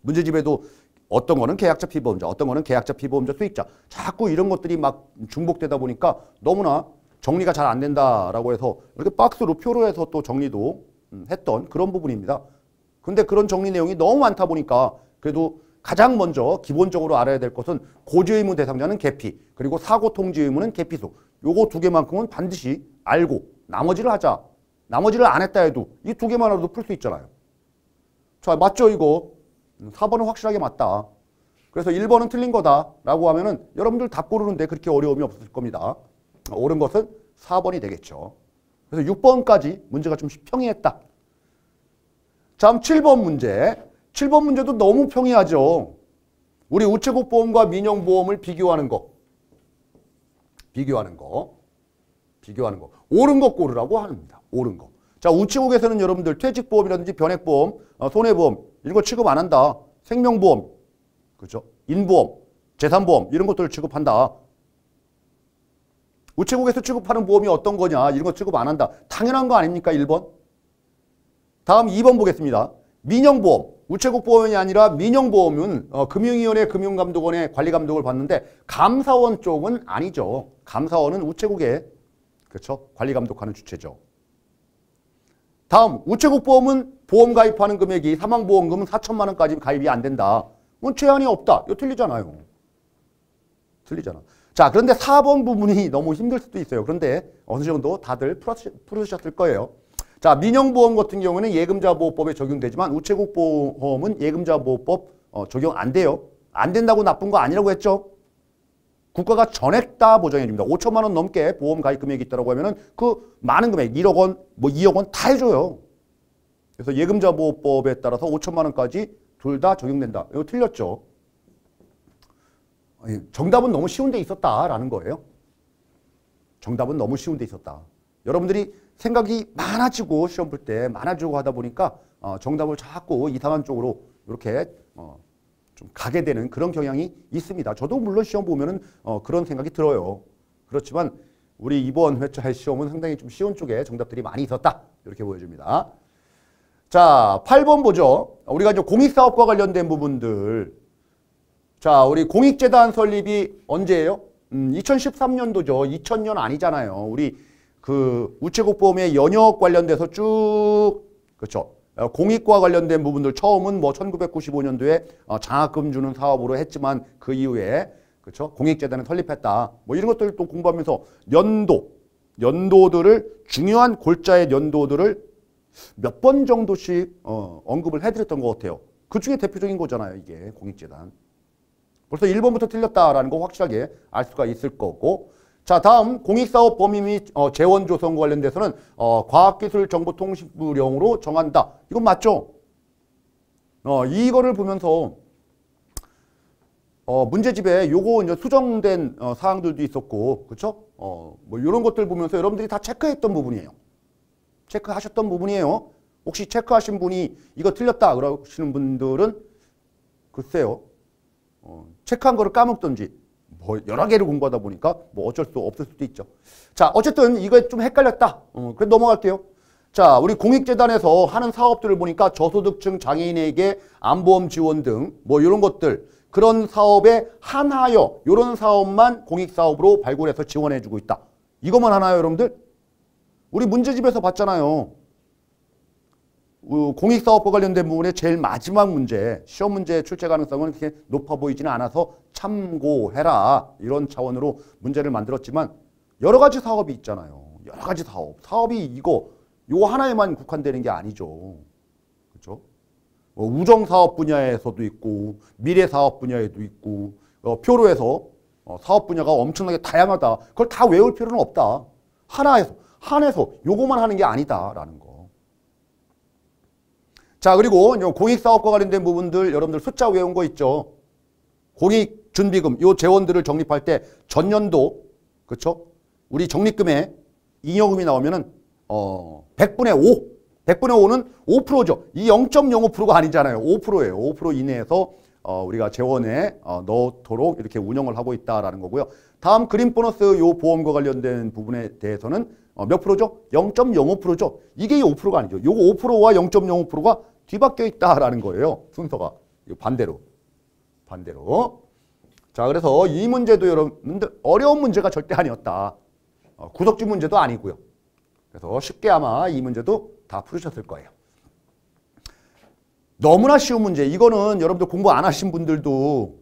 문제집에도 어떤 거는 계약자 피보험자, 어떤 거는 계약자 피보험자 수익자. 자꾸 이런 것들이 막 중복되다 보니까 너무나 정리가 잘 안 된다라고 해서 이렇게 박스로 표로 해서 또 정리도 음, 했던 그런 부분입니다. 근데 그런 정리 내용이 너무 많다 보니까 그래도 가장 먼저 기본적으로 알아야 될 것은 고지 의무 대상자는 개피, 그리고 사고 통지 의무는 개피수. 요거 두 개만큼은 반드시 알고 나머지를 하자. 나머지를 안 했다 해도 이 두 개만 으로도 풀 수 있잖아요. 자, 맞죠, 이거? 4번은 확실하게 맞다. 그래서 1번은 틀린 거다라고 하면은 여러분들 답 고르는데 그렇게 어려움이 없을 겁니다. 옳은 것은 4번이 되겠죠. 그래서 6번까지 문제가 좀 평이했다. 다음 7번 문제. 7번 문제도 너무 평이하죠. 우리 우체국 보험과 민영 보험을 비교하는 거. 비교하는 거. 비교하는 거. 옳은 거 고르라고 합니다. 옳은 거. 자, 우체국에서는 여러분들 퇴직보험이라든지 변액보험, 어, 손해보험 이런 거 취급 안 한다. 생명보험, 그죠? 인보험, 재산보험 이런 것들을 취급한다. 우체국에서 취급하는 보험이 어떤 거냐 이런 거 취급 안 한다. 당연한 거 아닙니까 1번? 다음 2번 보겠습니다. 민영보험. 우체국 보험이 아니라 민영보험은 어, 금융위원회 금융감독원의 관리감독을 받는데 감사원 쪽은 아니죠. 감사원은 우체국의 그렇죠 관리감독하는 주체죠. 다음 우체국 보험은 보험 가입하는 금액이 사망보험금은 4천만 원까지 가입이 안 된다. 뭐 제한이 없다. 이거 틀리잖아요. 틀리잖아. 자 그런데 4번 부분이 너무 힘들 수도 있어요. 그런데 어느 정도 다들 풀으셨을 거예요. 자, 민영보험 같은 경우는 예금자보호법에 적용되지만 우체국 보험은 예금자보호법 어, 적용 안 돼요. 안 된다고 나쁜 거 아니라고 했죠. 국가가 전액 다 보장해 줍니다. 5천만 원 넘게 보험 가입 금액이 있다고 하면 은 그 많은 금액 1억 원, 뭐 2억 원 다 해줘요. 그래서 예금자 보호법에 따라서 5천만 원까지 둘 다 적용된다. 이거 틀렸죠. 정답은 너무 쉬운 데 있었다라는 거예요. 정답은 너무 쉬운 데 있었다. 여러분들이 생각이 많아지고 시험 볼 때 많아지고 하다 보니까 어, 정답을 자꾸 이상한 쪽으로 이렇게 어, 좀 가게 되는 그런 경향이 있습니다. 저도 물론 시험 보면은 어, 그런 생각이 들어요. 그렇지만 우리 이번 회차의 시험은 상당히 좀 쉬운 쪽에 정답들이 많이 있었다. 이렇게 보여줍니다. 자, 8번 보죠. 우리가 이제 공익사업과 관련된 부분들. 자, 우리 공익재단 설립이 언제예요? 음, 2013년도죠. 2000년 아니잖아요. 우리 그 우체국 보험의 연역 관련돼서 쭉 그렇죠. 어, 공익과 관련된 부분들 처음은 뭐 1995년도에 어, 장학금 주는 사업으로 했지만 그 이후에 그렇죠. 공익재단을 설립했다. 뭐 이런 것들 또 공부하면서 연도 연도들을 중요한 골자의 연도들을 몇 번 정도씩 어, 언급을 해드렸던 것 같아요. 그 중에 대표적인 거잖아요. 이게 공익재단. 벌써 1번부터 틀렸다라는 거 확실하게 알 수가 있을 거고 자 다음 공익사업 범위 및 어, 재원 조성과 관련돼서는 어, 과학기술정보통신부령으로 정한다. 이건 맞죠? 어, 이거를 보면서 어, 문제집에 요거 이제 수정된 어, 사항들도 있었고 그렇죠? 어, 뭐 이런 것들 보면서 여러분들이 다 체크했던 부분이에요. 체크하셨던 부분이에요. 혹시 체크하신 분이 이거 틀렸다 그러시는 분들은 글쎄요. 어, 체크한 거를 까먹던지 뭐 여러 개를 공부하다 보니까 뭐 어쩔 수 없을 수도 있죠. 자, 어쨌든 이거 좀 헷갈렸다. 어, 그래 넘어갈게요. 자, 우리 공익재단에서 하는 사업들을 보니까 저소득층 장애인에게 안보험 지원 등 뭐 이런 것들 그런 사업에 한하여 이런 사업만 공익사업으로 발굴해서 지원해주고 있다. 이것만 하나요, 여러분들? 우리 문제집에서 봤잖아요. 어, 공익사업과 관련된 부분의 제일 마지막 문제, 시험 문제 출제 가능성은 그렇게 높아 보이지는 않아서 참고해라. 이런 차원으로 문제를 만들었지만 여러 가지 사업이 있잖아요. 여러 가지 사업. 사업이 이거, 요 하나에만 국한되는 게 아니죠. 그렇죠? 뭐 우정 사업 분야에서도 있고 미래 사업 분야에도 있고 어, 표로에서 어, 사업 분야가 엄청나게 다양하다. 그걸 다 외울 필요는 없다. 하나에서, 한에서 요거만 하는 게 아니다라는 거. 자 그리고 공익사업과 관련된 부분들 여러분들 숫자 외운 거 있죠. 공익준비금 요 재원들을 적립할 때 전년도 그렇죠? 우리 적립금에 잉여금이 나오면은 어 100분의 5 100분의 5는 5%죠. 이 0.05%가 아니잖아요. 5%예요. 5% 이내에서 어, 우리가 재원에 어, 넣도록 이렇게 운영을 하고 있다라는 거고요. 다음 그린 보너스 요 보험과 관련된 부분에 대해서는 어, 몇 프로죠? 0.05%죠. 이게 5%가 아니죠. 요거 5%와 0.05%가 뒤바뀌어 있다라는 거예요. 순서가. 반대로. 반대로. 자, 그래서 이 문제도 여러분들 어려운 문제가 절대 아니었다. 어, 구석지 문제도 아니고요. 그래서 쉽게 아마 이 문제도 다 풀으셨을 거예요. 너무나 쉬운 문제. 이거는 여러분들 공부 안 하신 분들도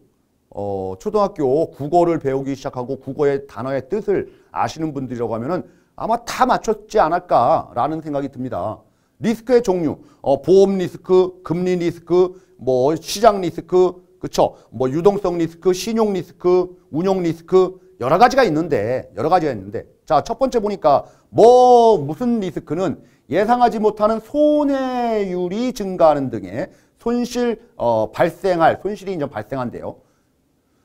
어, 초등학교 국어를 배우기 시작하고 국어의 단어의 뜻을 아시는 분들이라고 하면은 아마 다 맞췄지 않을까라는 생각이 듭니다. 리스크의 종류, 어, 보험 리스크, 금리 리스크, 뭐 시장 리스크, 그쵸? 뭐 유동성 리스크, 신용 리스크, 운용 리스크 여러 가지가 있는데 여러 가지가 있는데 자 첫 번째 보니까 뭐 무슨 리스크는 예상하지 못하는 손해율이 증가하는 등의 손실 어, 발생할 손실이 이제 발생한대요.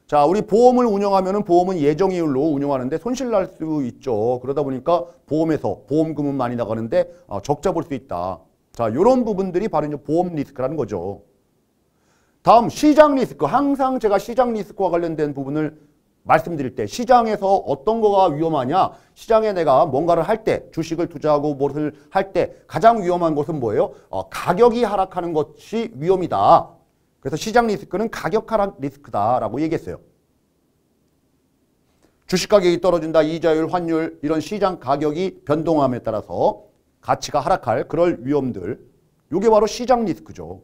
자, 우리 보험을 운영하면은 보험은 예정이율로 운영하는데 손실 날 수 있죠. 그러다 보니까 보험에서 보험금은 많이 나가는데 어, 적자 볼 수 있다. 자, 이런 부분들이 바로 이제 보험 리스크라는 거죠. 다음 시장 리스크. 항상 제가 시장 리스크와 관련된 부분을 말씀드릴 때 시장에서 어떤 거가 위험하냐 시장에 내가 뭔가를 할 때 주식을 투자하고 무엇을 할 때 가장 위험한 것은 뭐예요? 어, 가격이 하락하는 것이 위험이다. 그래서 시장 리스크는 가격 하락 리스크다라고 얘기했어요. 주식 가격이 떨어진다, 이자율, 환율 이런 시장 가격이 변동함에 따라서 가치가 하락할 그럴 위험들 이게 바로 시장 리스크죠.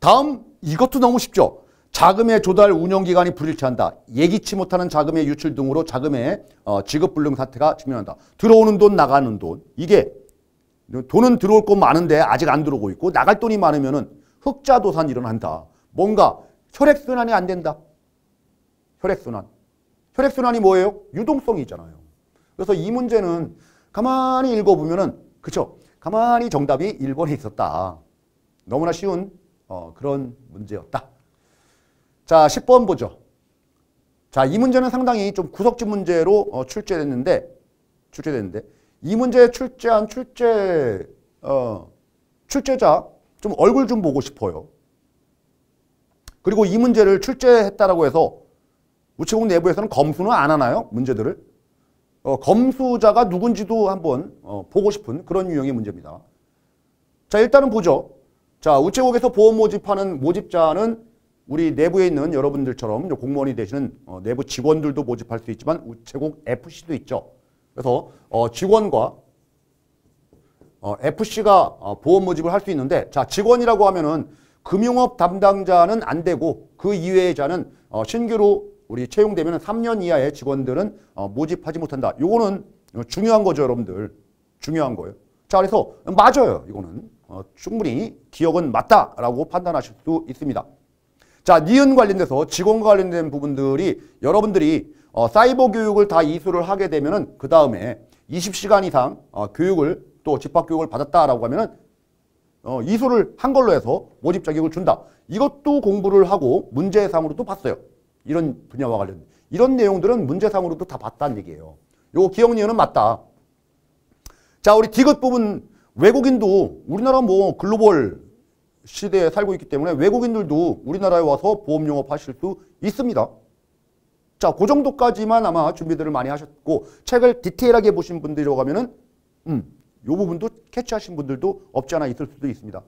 다음 이것도 너무 쉽죠. 자금의 조달 운영기간이 불일치한다. 예기치 못하는 자금의 유출 등으로 자금의 어, 지급불능 사태가 직면한다. 들어오는 돈 나가는 돈 이게 돈은 들어올 건 많은데 아직 안 들어오고 있고 나갈 돈이 많으면 은 흑자도산 일어난다. 뭔가 혈액순환이 안 된다. 혈액순환. 혈액순환이 뭐예요? 유동성이잖아요. 그래서 이 문제는 가만히 읽어보면 은 그쵸? 가만히 정답이 1번에 있었다. 너무나 쉬운 어, 그런 문제였다. 자, 10번 보죠. 자, 이 문제는 상당히 좀 구석진 문제로 어, 출제됐는데, 출제됐는데, 이 문제에 출제한 출제, 어, 출제자 좀 얼굴 좀 보고 싶어요. 그리고 이 문제를 출제했다라고 해서 우체국 내부에서는 검수는 안 하나요? 문제들을. 어, 검수자가 누군지도 한번 어, 보고 싶은 그런 유형의 문제입니다. 자, 일단은 보죠. 자, 우체국에서 보험 모집하는 모집자는 우리 내부에 있는 여러분들처럼 공무원이 되시는 어, 내부 직원들도 모집할 수 있지만 우체국 FC도 있죠. 그래서 어, 직원과 어, FC가 어, 보험 모집을 할 수 있는데 자 직원이라고 하면은 금융업 담당자는 안 되고 그 이외의 자는 어, 신규로 우리 채용되면 3년 이하의 직원들은 어, 모집하지 못한다. 요거는 중요한 거죠 여러분들. 중요한 거예요. 자 그래서 맞아요. 이거는 어, 충분히 기억은 맞다라고 판단하실 수 있습니다. 자, 니은 관련돼서 직원과 관련된 부분들이 여러분들이 어, 사이버 교육을 다 이수를 하게 되면은 그 다음에 20시간 이상 어, 교육을 또 집합 교육을 받았다라고 하면은 어, 이수를 한 걸로 해서 모집 자격을 준다. 이것도 공부를 하고 문제상으로도 봤어요. 이런 분야와 관련 이런 내용들은 문제상으로도 다 봤다는 얘기예요. 요 기억 니은은 맞다. 자, 우리 디귿 부분 외국인도 우리나라 뭐 글로벌 시대에 살고 있기 때문에 외국인들도 우리나라에 와서 보험 영업 하실 수 있습니다. 자, 그 정도까지만 아마 준비들을 많이 하셨고 책을 디테일하게 보신 분들이라고 하면은 음, 요 부분도 캐치하신 분들도 없지 않아 있을 수도 있습니다.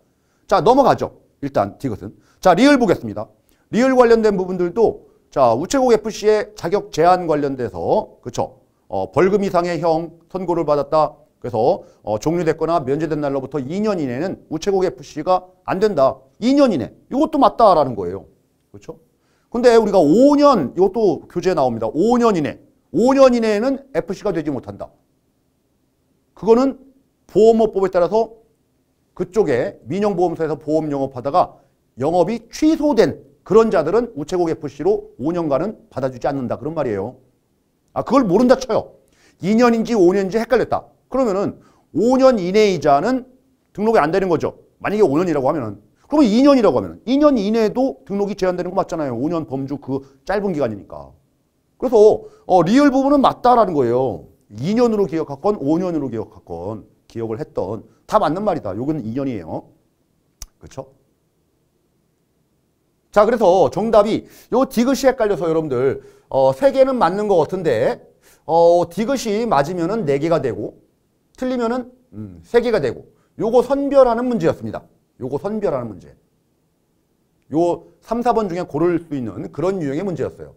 자, 넘어가죠. 일단 디귿은. 자, 리을 보겠습니다. 리을 관련된 부분들도 자, 우체국 FC의 자격 제한 관련돼서 그쵸 어, 벌금 이상의 형 선고를 받았다. 그래서 어, 종료됐거나 면제된 날로부터 2년 이내는 우체국 FC가 안 된다. 2년 이내. 이것도 맞다라는 거예요. 그렇죠? 근데 우리가 5년 이것도 교재에 나옵니다. 5년 이내. 5년 이내에는 FC가 되지 못한다. 그거는 보험업법에 따라서 그쪽에 민영보험사에서 보험 영업하다가 영업이 취소된 그런 자들은 우체국 FC로 5년간은 받아주지 않는다. 그런 말이에요. 아, 그걸 모른다 쳐요. 2년인지 5년인지 헷갈렸다. 그러면은 5년 이내 이자는 등록이 안 되는 거죠. 만약에 5년이라고 하면은. 그러면 2년이라고 하면은 2년 이내에도 등록이 제한되는 거 맞잖아요. 5년 범주 그 짧은 기간이니까. 그래서 어, 리을 부분은 맞다라는 거예요. 2년으로 기억했건 5년으로 기억했건 기억을 했던 다 맞는 말이다. 요건 2년이에요. 그렇죠? 자 그래서 정답이 요 디귿이 헷갈려서 여러분들 어, 3개는 맞는 것 같은데 어, 디귿이 맞으면 은 4개가 되고 틀리면 은 음, 3개가 되고 요거 선별하는 문제였습니다. 요거 선별하는 문제. 요 3, 4번 중에 고를 수 있는 그런 유형의 문제였어요.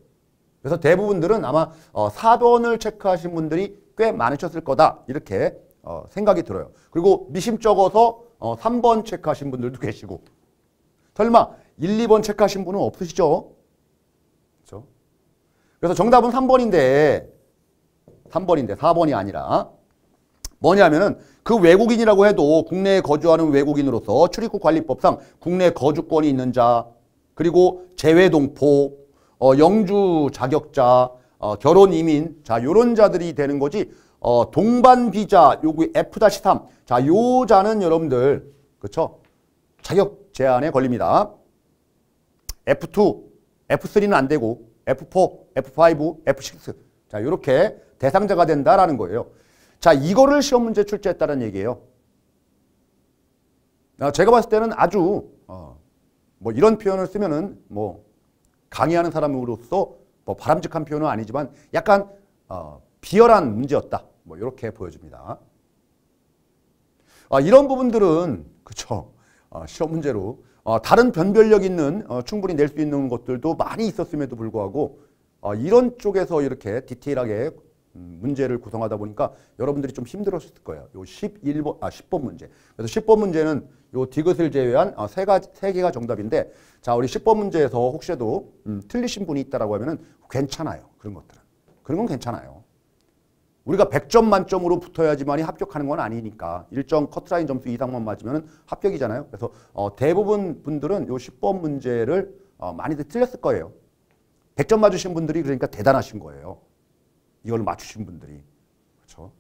그래서 대부분들은 아마 어, 4번을 체크하신 분들이 꽤 많으셨을 거다 이렇게 어, 생각이 들어요. 그리고 미심쩍어서 어, 3번 체크하신 분들도 계시고 설마 1, 2번 체크하신 분은 없으시죠? 그렇죠? 그래서 정답은 3번인데 3번인데 4번이 아니라 뭐냐면은 그 외국인이라고 해도 국내에 거주하는 외국인으로서 출입국 관리법상 국내 거주권이 있는 자 그리고 재외동포 어, 영주 자격자 어, 결혼 이민 자 요런 자들이 되는 거지 어, 동반 비자 요구 F-3 자 요 자는 여러분들 그렇죠 자격 제한에 걸립니다. F2 F3는 안 되고 F4 F5 F6 자 요렇게 대상자가 된다라는 거예요. 자, 이거를 시험 문제 출제했다는 얘기예요. 제가 봤을 때는 아주 어, 뭐 이런 표현을 쓰면은 뭐 강의하는 사람으로서 뭐 바람직한 표현은 아니지만 약간 어, 비열한 문제였다. 뭐 이렇게 보여집니다. 아, 이런 부분들은 그쵸 어, 시험 문제로 어, 다른 변별력 있는 어, 충분히 낼 수 있는 것들도 많이 있었음에도 불구하고 어, 이런 쪽에서 이렇게 디테일하게 음, 문제를 구성하다 보니까 여러분들이 좀 힘들었을 거예요. 요 11번, 아, 10번 문제. 그래서 10번 문제는 요 디귿을 제외한 어, 세 가지, 세 개가 정답인데 자, 우리 10번 문제에서 혹시라도 음, 틀리신 분이 있다라고 하면은 괜찮아요. 그런 것들은. 그런 건 괜찮아요. 우리가 100점 만점으로 붙어야지만이 합격하는 건 아니니까 일정 커트라인 점수 이상만 맞으면 합격이잖아요. 그래서 어, 대부분 분들은 요 10번 문제를 어, 많이들 틀렸을 거예요. 100점 맞으신 분들이 그러니까 대단하신 거예요. 이걸 맞추신 분들이. 그렇죠?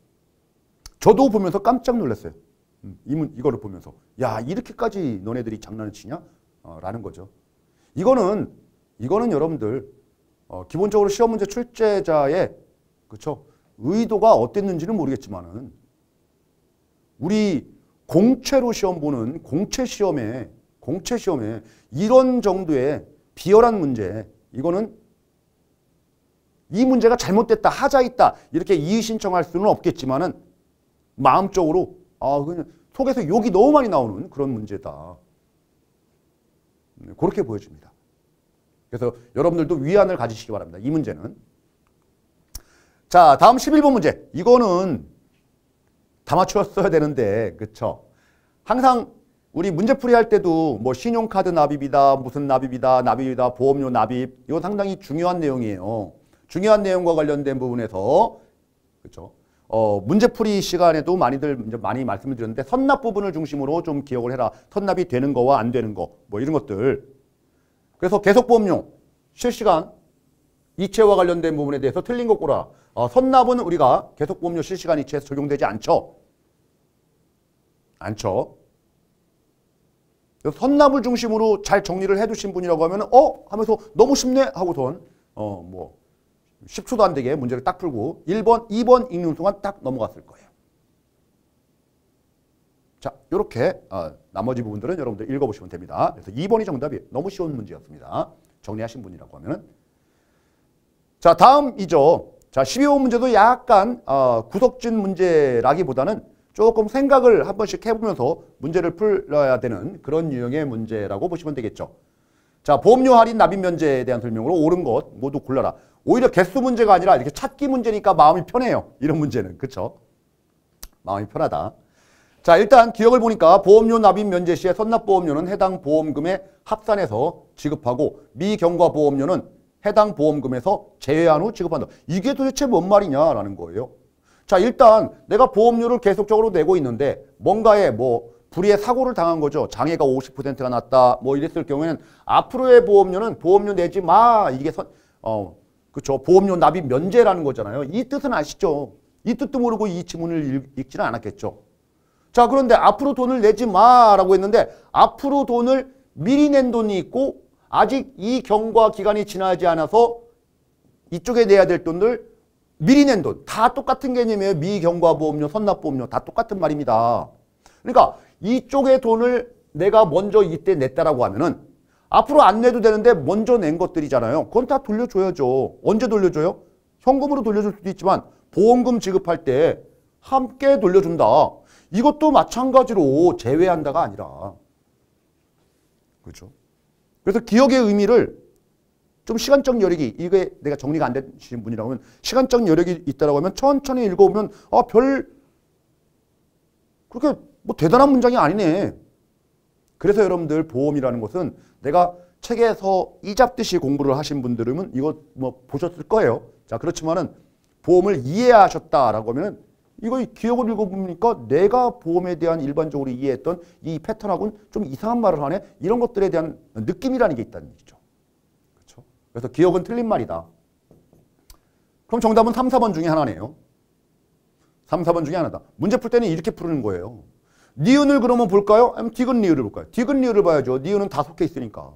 저도 보면서 깜짝 놀랐어요. 음, 이 문 이거를 보면서 야 이렇게까지 너네들이 장난을 치냐? 어, 라는 거죠. 이거는 이거는 여러분들 어, 기본적으로 시험 문제 출제자의 그렇죠? 의도가 어땠는지는 모르겠지만은 우리 공채로 시험 보는 공채 시험에 공채 시험에 이런 정도의 비열한 문제 이거는 이 문제가 잘못됐다 하자 있다 이렇게 이의 신청할 수는 없겠지만은 마음적으로 아 그냥 속에서 욕이 너무 많이 나오는 그런 문제다 네, 그렇게 보여집니다. 그래서 여러분들도 위안을 가지시기 바랍니다. 이 문제는 자, 다음 11번 문제. 이거는 다 맞추었어야 되는데, 그쵸? 항상 우리 문제풀이 할 때도 뭐 신용카드 납입이다, 무슨 납입이다, 납입이다, 보험료 납입. 이건 상당히 중요한 내용이에요. 중요한 내용과 관련된 부분에서, 그쵸? 어, 문제풀이 시간에도 많이들 많이 말씀을 드렸는데 선납 부분을 중심으로 좀 기억을 해라. 선납이 되는 거와 안 되는 거, 뭐 이런 것들. 그래서 계속 보험료, 실시간, 이체와 관련된 부분에 대해서 틀린 것 고라. 어, 선납은 우리가 계속보험료 실시간 이체에서 적용되지 않죠. 않죠. 선납을 중심으로 잘 정리를 해두신 분이라고 하면 어? 하면서 너무 쉽네? 하고선 어, 뭐 10초도 안 되게 문제를 딱 풀고 1번, 2번 읽는 순간 딱 넘어갔을 거예요. 자, 이렇게 어, 나머지 부분들은 여러분들 읽어보시면 됩니다. 그래서 2번이 정답이 너무 쉬운 문제였습니다. 정리하신 분이라고 하면은 자, 다음이죠. 자, 12번 문제도 약간 어, 구석진 문제라기보다는 조금 생각을 한 번씩 해보면서 문제를 풀어야 되는 그런 유형의 문제라고 보시면 되겠죠. 자, 보험료 할인 납입 면제에 대한 설명으로 옳은 것 모두 골라라. 오히려 개수 문제가 아니라 이렇게 찾기 문제니까 마음이 편해요. 이런 문제는. 그쵸? 마음이 편하다. 자, 일단 기억을 보니까 보험료 납입 면제 시에 선납보험료는 해당 보험금에 합산해서 지급하고 미경과 보험료는 해당 보험금에서 제외한 후 지급한다. 이게 도대체 뭔 말이냐라는 거예요. 자 일단 내가 보험료를 계속적으로 내고 있는데 뭔가에 뭐 불의의 사고를 당한 거죠. 장애가 50%가 났다. 뭐 이랬을 경우에는 앞으로의 보험료는 보험료 내지 마. 이게 선, 어, 그쵸. 보험료 납입 면제라는 거잖아요. 이 뜻은 아시죠? 이 뜻도 모르고 이 지문을 읽, 지는 않았겠죠. 자 그런데 앞으로 돈을 내지 마라고 했는데 앞으로 돈을 미리 낸 돈이 있고 아직 이 경과 기간이 지나지 않아서 이쪽에 내야 될 돈들 미리 낸 돈 다 똑같은 개념이에요. 미경과보험료, 선납보험료 다 똑같은 말입니다. 그러니까 이쪽에 돈을 내가 먼저 이때 냈다라고 하면은 앞으로 안 내도 되는데 먼저 낸 것들이잖아요. 그건 다 돌려줘야죠. 언제 돌려줘요? 현금으로 돌려줄 수도 있지만 보험금 지급할 때 함께 돌려준다. 이것도 마찬가지로 제외한다가 아니라 그렇죠? 그래서 기억의 의미를 좀 시간적 여력이 이게 내가 정리가 안 되신 분이라고 하면 시간적 여력이 있다라고 하면 천천히 읽어보면 아 별 그렇게 뭐 대단한 문장이 아니네. 그래서 여러분들 보험이라는 것은 내가 책에서 이 잡듯이 공부를 하신 분들은 이거 뭐 보셨을 거예요. 자 그렇지만은 보험을 이해하셨다라고 하면은 이거 기억을 읽어보니까 내가 보험에 대한 일반적으로 이해했던 이 패턴하고는 좀 이상한 말을 하네. 이런 것들에 대한 느낌이라는 게 있다는 얘기죠. 그렇죠? 그래서 기역은 틀린 말이다. 그럼 정답은 3, 4번 중에 하나네요. 3, 4번 중에 하나다. 문제 풀 때는 이렇게 푸는 거예요. 니은을 그러면 볼까요? 아니면 디귿 리을을 볼까요? 디귿 리을을 봐야죠. 니은은 다 속해 있으니까.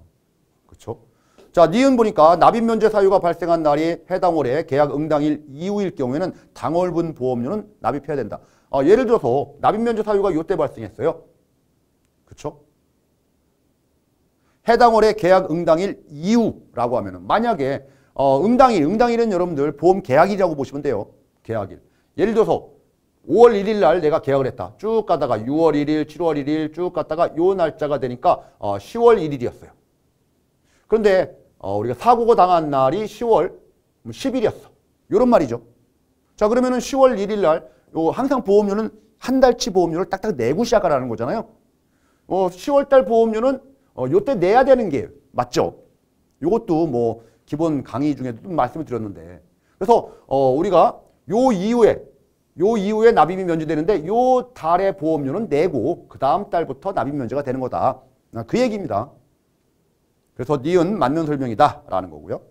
그렇죠? 자, 니은 보니까 납입 면제 사유가 발생한 날이 해당 월에 계약 응당일 이후일 경우에는 당월분 보험료는 납입해야 된다. 아, 예를 들어서 납입 면제 사유가 이때 발생했어요. 그렇죠? 해당 월의 계약 응당일 이후라고 하면은 만약에 어, 응당일, 응당일은 여러분들 보험 계약이라고 보시면 돼요. 계약일. 예를 들어서 5월 1일 날 내가 계약을 했다. 쭉 가다가 6월 1일, 7월 1일 쭉 갔다가 요 날짜가 되니까 어, 10월 1일이었어요. 그런데 어, 우리가 사고가 당한 날이 10월 10일이었어. 요런 말이죠. 자 그러면은 10월 1일 날 요 항상 보험료는 한 달치 보험료를 딱딱 내고 시작하라는 거잖아요. 어, 10월 달 보험료는 어, 요때 내야 되는 게 맞죠. 요것도 뭐 기본 강의 중에도 말씀을 드렸는데 그래서 어, 우리가 요 이후에 요 이후에 납입이 면제되는데 요 달의 보험료는 내고 그 다음 달부터 납입 면제가 되는 거다. 아, 그 얘기입니다. 그래서 니은 맞는 설명이다 라는 거고요.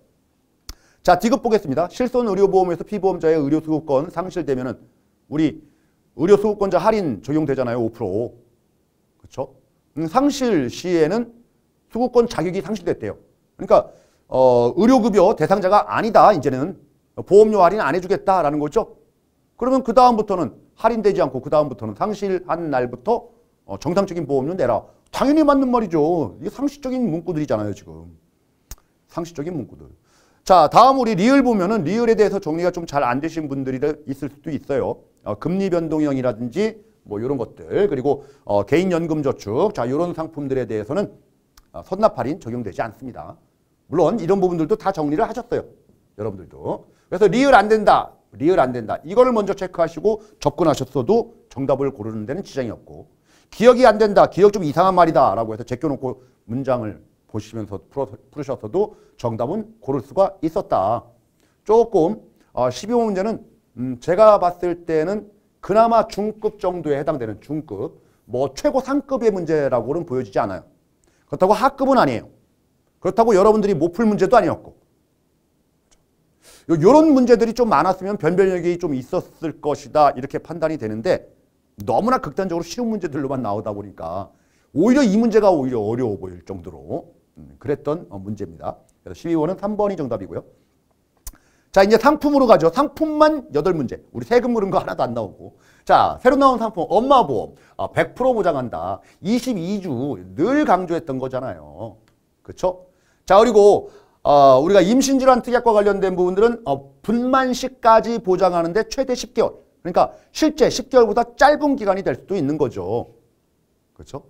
자 디귿 보겠습니다. 실손 의료보험에서 피보험자의 의료수급권 상실되면은 우리 의료수급권자 할인 적용되잖아요. 5%. 그렇죠? 음, 상실 시에는 수급권 자격이 상실됐대요. 그러니까 어, 의료급여 대상자가 아니다. 이제는 보험료 할인 안 해주겠다라는 거죠. 그러면 그 다음부터는 할인되지 않고 그 다음부터는 상실한 날부터 어, 정상적인 보험료 내라. 당연히 맞는 말이죠. 이게 상식적인 문구들이잖아요, 지금. 상식적인 문구들. 자, 다음 우리 리을 보면은 리을에 대해서 정리가 좀 잘 안 되신 분들이 있을 수도 있어요. 어, 금리 변동형이라든지 뭐 이런 것들 그리고 어, 개인연금저축 자 이런 상품들에 대해서는 어, 선납 할인 적용되지 않습니다. 물론 이런 부분들도 다 정리를 하셨어요. 여러분들도. 그래서 리을 안 된다. 리을 안 된다. 이거를 먼저 체크하시고 접근하셨어도 정답을 고르는 데는 지장이 없고 기억이 안 된다. 기억 좀 이상한 말이다. 라고 해서 제껴놓고 문장을 보시면서 풀어, 풀으셨어도 정답은 고를 수가 있었다. 조금 어, 12문제는 음, 제가 봤을 때는 그나마 중급 정도에 해당되는 중급 뭐 최고 상급의 문제라고는 보여지지 않아요. 그렇다고 하급은 아니에요. 그렇다고 여러분들이 못 풀 문제도 아니었고 이런 문제들이 좀 많았으면 변별력이 좀 있었을 것이다 이렇게 판단이 되는데 너무나 극단적으로 쉬운 문제들로만 나오다 보니까 오히려 이 문제가 오히려 어려워 보일 정도로 음, 그랬던 어, 문제입니다. 그래서 12번은 3번이 정답이고요. 자 이제 상품으로 가죠. 상품만 8문제. 우리 세금 물은 거 하나도 안 나오고. 자 새로 나온 상품 엄마보험 100% 어, 보장한다. 22주 늘 강조했던 거잖아요. 그렇죠? 자 그리고 어, 우리가 임신질환 특약과 관련된 부분들은 어, 분만시까지 보장하는데 최대 10개월. 그러니까 실제 10개월보다 짧은 기간이 될 수도 있는 거죠. 그렇죠?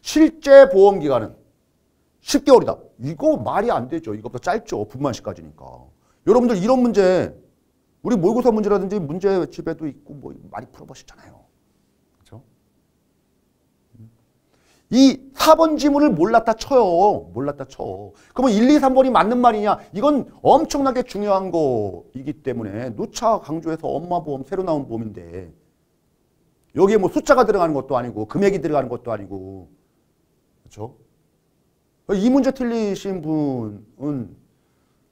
실제 보험 기간은 10개월이다. 이거 말이 안 되죠. 이거보다 짧죠. 분만시까지니까. 여러분들 이런 문제 우리 모의고사 문제라든지 문제 집에도 있고 뭐 많이 풀어보셨잖아요. 이 4번 지문을 몰랐다 쳐요. 몰랐다 쳐. 그러면 1, 2, 3번이 맞는 말이냐? 이건 엄청나게 중요한 거이기 때문에 누차 강조해서 엄마 보험 새로 나온 보험인데 여기에 뭐 숫자가 들어가는 것도 아니고 금액이 들어가는 것도 아니고 그렇죠? 이 문제 틀리신 분은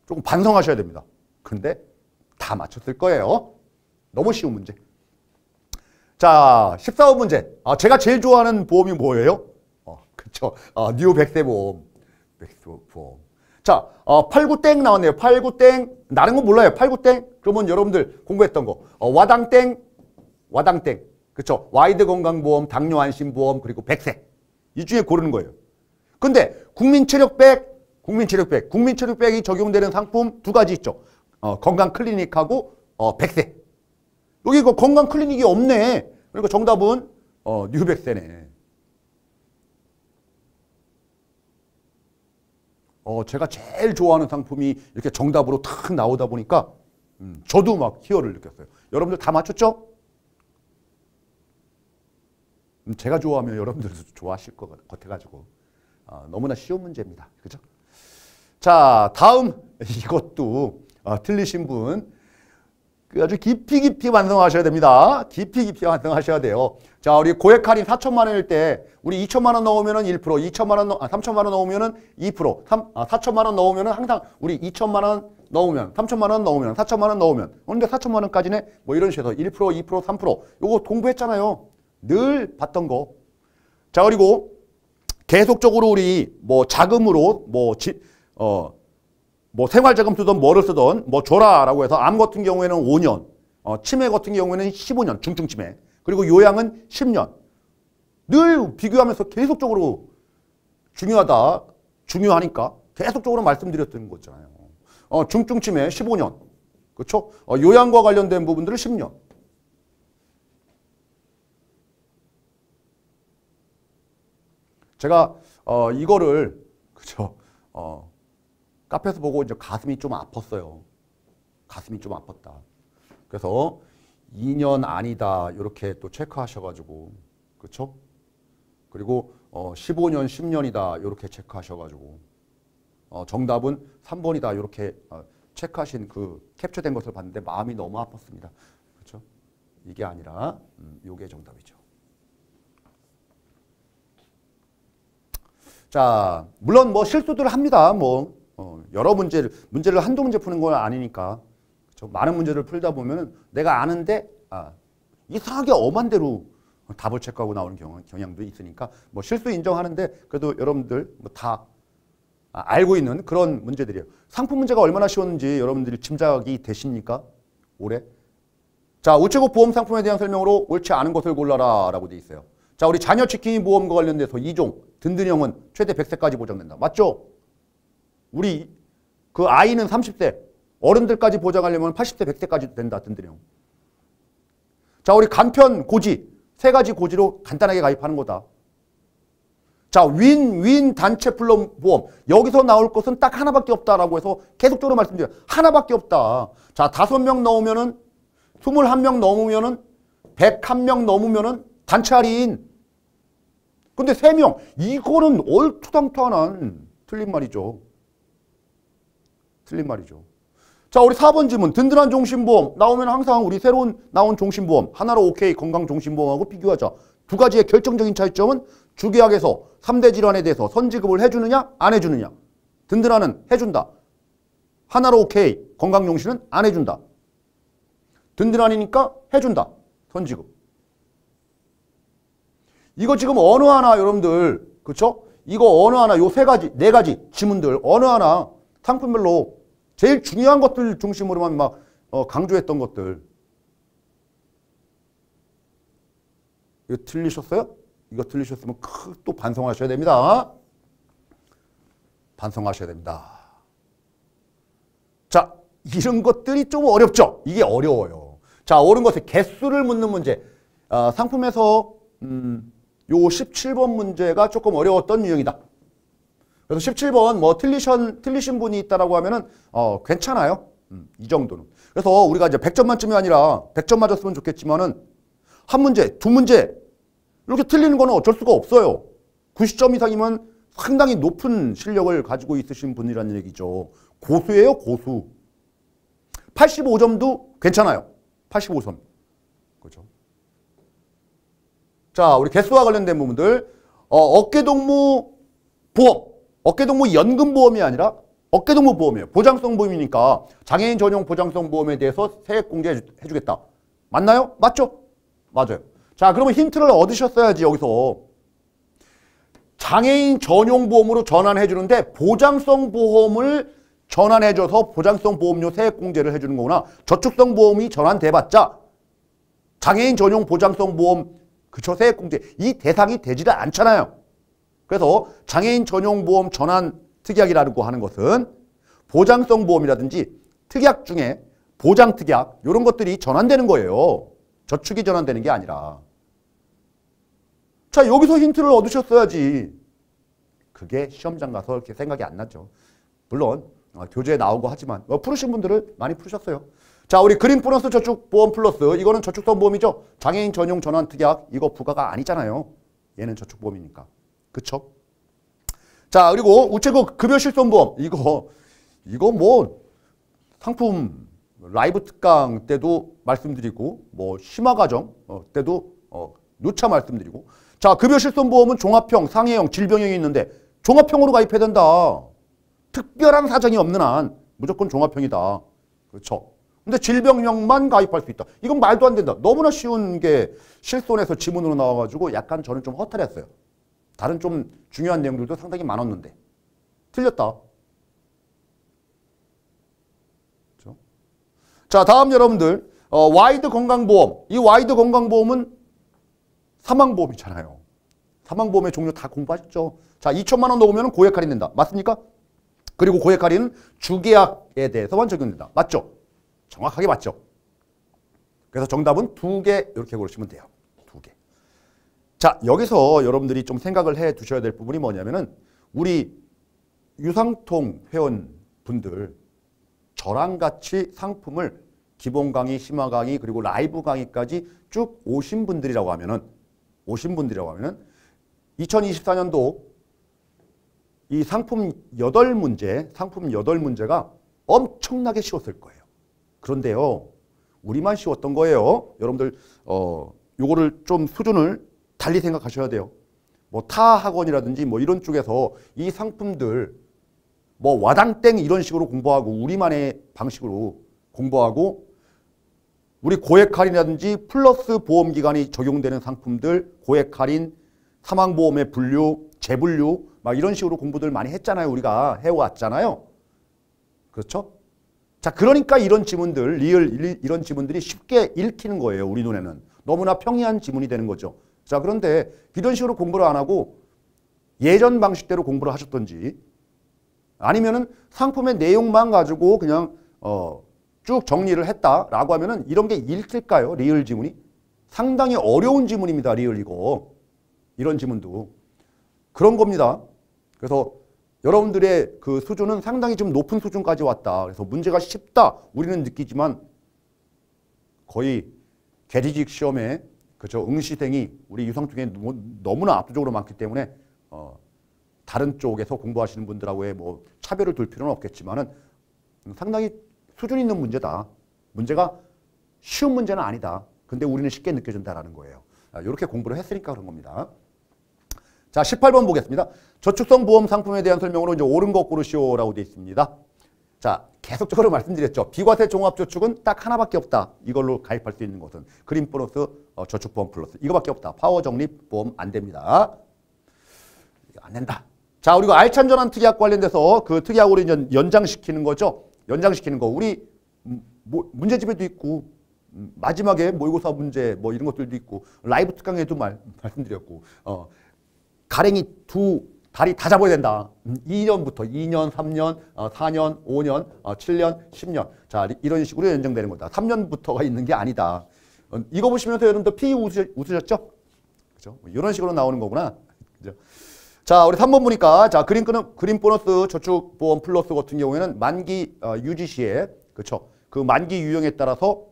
조금 반성하셔야 됩니다. 근데 다 맞췄을 거예요. 너무 쉬운 문제. 자, 14번 문제. 아, 제가 제일 좋아하는 보험이 뭐예요? 그렇죠. 어, 뉴 백세 보험. 백세 보험. 자, 어, 89땡 나왔네요. 89땡. 다른 건 몰라요. 89땡. 그러면 여러분들 공부했던 거. 어, 와당땡. 와당땡. 그렇죠. 와이드 건강보험, 당뇨 안심보험, 그리고 백세. 이 중에 고르는 거예요. 근데 국민체력백, 국민체력백, 국민체력백이 적용되는 상품 두 가지 있죠. 어, 건강 클리닉하고 어, 백세. 여기 그 건강 클리닉이 없네. 그러니까 정답은 어, 뉴백세네. 어, 제가 제일 좋아하는 상품이 이렇게 정답으로 탁 나오다 보니까 음, 저도 막 희열을 느꼈어요. 여러분들 다 맞췄죠? 음, 제가 좋아하면 여러분들도 좋아하실 것 같아가지고 어, 너무나 쉬운 문제입니다. 그죠? 자, 다음 이것도 어, 틀리신 분그 아주 깊이 깊이 반성하셔야 됩니다. 깊이 깊이 반성하셔야 돼요. 자, 우리 고액 할인 4천만 원일 때 우리 2천만 원 넣으면은 1%, 2천만 원, 아, 3천만 원 넣으면은 2%, 3, 아, 4천만 원 넣으면은 항상 우리 2천만 원 넣으면, 3천만 원 넣으면, 4천만 원 넣으면. 그런데 4천만 원까지는 뭐 이런 식으로 1%, 2%, 3% 요거 공부했잖아요. 늘 봤던 거. 자, 그리고 계속적으로 우리 뭐 자금으로 뭐 지, 어, 뭐 생활자금 쓰던 뭐를 쓰던 뭐 줘라라고 해서 암 같은 경우에는 5년, 어, 치매 같은 경우에는 15년, 중증 치매. 그리고 요양은 10년. 늘 비교하면서 계속적으로 중요하다. 중요하니까 계속적으로 말씀드렸던 거잖아요. 어, 중증 치매 15년. 그렇죠? 어, 요양과 관련된 부분들을 10년. 제가 어, 이거를 그죠? 어, 카페에서 보고 이제 가슴이 좀 아팠어요. 가슴이 좀 아팠다. 그래서 2년 아니다 이렇게 또 체크하셔가지고 그렇죠? 그리고 어, 15년 10년이다 이렇게 체크하셔가지고 어, 정답은 3번이다 이렇게 어, 체크하신 그 캡처된 것을 봤는데 마음이 너무 아팠습니다. 그렇죠? 이게 아니라 음, 요게 정답이죠. 자, 물론 뭐 실수들 합니다. 뭐 어, 여러 문제를 문제를 한두 문제 푸는 건 아니니까 그렇죠? 많은 문제를 풀다 보면 내가 아는데 아, 이상하게 엄한 대로 답을 체크하고 나오는 경향, 경향도 있으니까 뭐 실수 인정하는데 그래도 여러분들 뭐다 아, 알고 있는 그런 문제들이에요. 상품 문제가 얼마나 쉬웠는지 여러분들이 짐작이 되십니까? 올해? 자, 우체국 보험 상품에 대한 설명으로 옳지 않은 것을 골라라 라고 돼 있어요. 자, 우리 자녀 지킴이 보험과 관련돼서 2종 든든형은 최대 100세까지 보장된다. 맞죠? 우리 그 아이는 30세, 어른들까지 보장하려면 80세, 100세까지 된다. 든든형. 자, 우리 간편 고지 세 가지 고지로 간단하게 가입하는 거다. 자, 윈 윈 단체 플럼 보험. 여기서 나올 것은 딱 하나밖에 없다라고 해서 계속적으로 말씀드려요. 하나밖에 없다. 자, 다섯 명 넘으면은, 스물한 명 넘으면은, 백한 명 넘으면은 단체 할인. 근데 세 명. 이거는 얼투당투하는 틀린 말이죠. 틀린 말이죠. 자, 우리 4번 질문. 든든한 종신보험. 나오면 항상 우리 새로운 나온 종신보험. 하나로 오케이 건강종신보험하고 비교하자. 두 가지의 결정적인 차이점은 주계약에서 3대 질환에 대해서 선지급을 해주느냐 안 해주느냐 든든한은 해준다. 하나로 오케이 건강용신은 안 해준다. 든든한이니까 해준다. 선지급. 이거 지금 어느 하나 여러분들 그쵸? 이거 어느 하나 요 세 가지 네 가지 지문들 어느 하나 상품별로 제일 중요한 것들 중심으로만 막 어, 강조했던 것들 이거 틀리셨어요? 이거 틀리셨으면 또 반성하셔야 됩니다. 반성하셔야 됩니다. 자, 이런 것들이 좀 어렵죠? 이게 어려워요. 자, 옳은 것의 개수를 묻는 문제. 어, 상품에서 음, 요 17번 문제가 조금 어려웠던 유형이다. 그래서 17번 뭐 틀리신, 틀리신 분이 있다라고 하면은 어, 괜찮아요. 음, 이 정도는. 그래서 우리가 이제 100점 만점이 아니라 100점 맞았으면 좋겠지만은 한 문제, 두 문제 이렇게 틀리는 거는 어쩔 수가 없어요. 90점 이상이면 상당히 높은 실력을 가지고 있으신 분이라는 얘기죠. 고수예요, 고수. 85점도 괜찮아요. 85점. 그죠? 자, 우리 개수와 관련된 부분들. 어, 어깨동무 보험. 어깨동무 연금보험이 아니라 어깨동무 보험이에요. 보장성 보험이니까 장애인 전용 보장성 보험에 대해서 세액 공개해 주겠다. 맞나요? 맞죠? 맞아요. 자, 그러면 힌트를 얻으셨어야지, 여기서. 장애인 전용 보험으로 전환해 주는데 보장성 보험을 전환해 줘서 보장성 보험료 세액 공제를 해 주는 거구나. 저축성 보험이 전환돼 봤자 장애인 전용 보장성 보험 그쵸 세액 공제 이 대상이 되지를 않잖아요. 그래서 장애인 전용 보험 전환 특약이라고 하는 것은 보장성 보험이라든지 특약 중에 보장 특약 이런 것들이 전환되는 거예요. 저축이 전환되는 게 아니라. 자, 여기서 힌트를 얻으셨어야지. 그게 시험장 가서 이렇게 생각이 안 나죠. 물론 어, 교재에 나오고 하지만 어, 푸르신 분들은 많이 푸르셨어요. 자, 우리 그린 보너스 저축보험 플러스 이거는 저축성 보험이죠. 장애인 전용 전환 특약 이거 부가가 아니잖아요. 얘는 저축보험이니까. 그쵸? 자, 그리고 우체국 급여 실손보험 이거 이거 뭐 상품 라이브 특강 때도 말씀드리고 뭐 심화과정 어, 때도 어, 누차 말씀드리고 자, 급여 실손보험은 종합형, 상해형, 질병형이 있는데 종합형으로 가입해야 된다. 특별한 사정이 없는 한 무조건 종합형이다. 그렇죠. 근데 질병형만 가입할 수 있다. 이건 말도 안 된다. 너무나 쉬운 게 실손에서 지문으로 나와가지고 약간 저는 좀 허탈했어요. 다른 좀 중요한 내용들도 상당히 많았는데. 틀렸다. 그렇죠? 자, 다음 여러분들. 어, 와이드 건강보험. 이 와이드 건강보험은 사망보험이잖아요. 사망보험의 종류 다 공부하셨죠. 자, 2천만 원 넣으면 고액 할인된다. 맞습니까? 그리고 고액 할인은 주계약에 대해서만 적용된다. 맞죠? 정확하게 맞죠? 그래서 정답은 두 개 이렇게 고르시면 돼요. 자, 여기서 여러분들이 좀 생각을 해 두셔야 될 부분이 뭐냐면은 우리 유상통 회원분들 저랑 같이 상품을 기본 강의, 심화 강의, 그리고 라이브 강의까지 쭉 오신 분들이라고 하면은 오신 분들이라고 하면은 2024년도 이 상품 8문제, 상품 8문제가 엄청나게 쉬웠을 거예요. 그런데요. 우리만 쉬웠던 거예요. 여러분들 어 요거를 좀 수준을 달리 생각하셔야 돼요. 뭐 타 학원이라든지 뭐 이런 쪽에서 이 상품들 뭐 와당땡 이런 식으로 공부하고 우리만의 방식으로 공부하고 우리 고액 할인이라든지 플러스 보험 기간이 적용되는 상품들 고액 할인 사망보험의 분류 재분류 막 이런 식으로 공부들 많이 했잖아요. 우리가 해왔잖아요. 그렇죠? 자, 그러니까 이런 지문들, 리을 이런 지문들이 쉽게 읽히는 거예요. 우리 눈에는. 너무나 평이한 지문이 되는 거죠. 자, 그런데 이런 식으로 공부를 안 하고 예전 방식대로 공부를 하셨던지 아니면은 상품의 내용만 가지고 그냥 어, 쭉 정리를 했다라고 하면은 이런 게 읽힐까요? 리을 지문이? 상당히 어려운 지문입니다. 리을 이거. 이런 지문도. 그런 겁니다. 그래서 여러분들의 그 수준은 상당히 좀 높은 수준까지 왔다. 그래서 문제가 쉽다. 우리는 느끼지만 거의 계리직 시험에 그죠 응시생이 우리 유상통에 너무나 압도적으로 많기 때문에 어, 다른 쪽에서 공부하시는 분들하고의 뭐 차별을 둘 필요는 없겠지만은 상당히 수준 있는 문제다. 문제가 쉬운 문제는 아니다. 근데 우리는 쉽게 느껴진다라는 거예요. 이렇게 공부를 했으니까 그런 겁니다. 자, 18번 보겠습니다. 저축성 보험 상품에 대한 설명으로 이제 옳은 거 고르시오라고 되어 있습니다. 자, 계속적으로 말씀드렸죠. 비과세 종합저축은 딱 하나밖에 없다. 이걸로 가입할 수 있는 것은 그린 보너스 어, 저축보험 플러스 이거밖에 없다. 파워 적립 보험 안 됩니다. 안 된다. 자, 그리고 알찬 전환 특약 관련돼서 그 특약으로 이제 연장시키는 거죠. 연장시키는 거. 우리 뭐 문제집에도 있고 음, 마지막에 모의고사 문제 뭐 이런 것들도 있고 라이브 특강에도 말, 말씀드렸고 어, 가랭이 두 다리 다 잡아야 된다. 2년부터 음, 2년, 3년, 어, 4년, 5년, 어, 7년, 10년. 자 이런 식으로 연장되는 거다. 3년부터가 있는 게 아니다. 어, 이거 보시면서 여러분들 피 웃으, 웃으셨죠? 그죠? 뭐 이런 식으로 나오는 거구나. 그죠? 자, 우리 3번 보니까 자, 그린 끄는 그린 보너스 저축 보험 플러스 같은 경우에는 만기 어, 유지 시에 그렇죠. 그 만기 유형에 따라서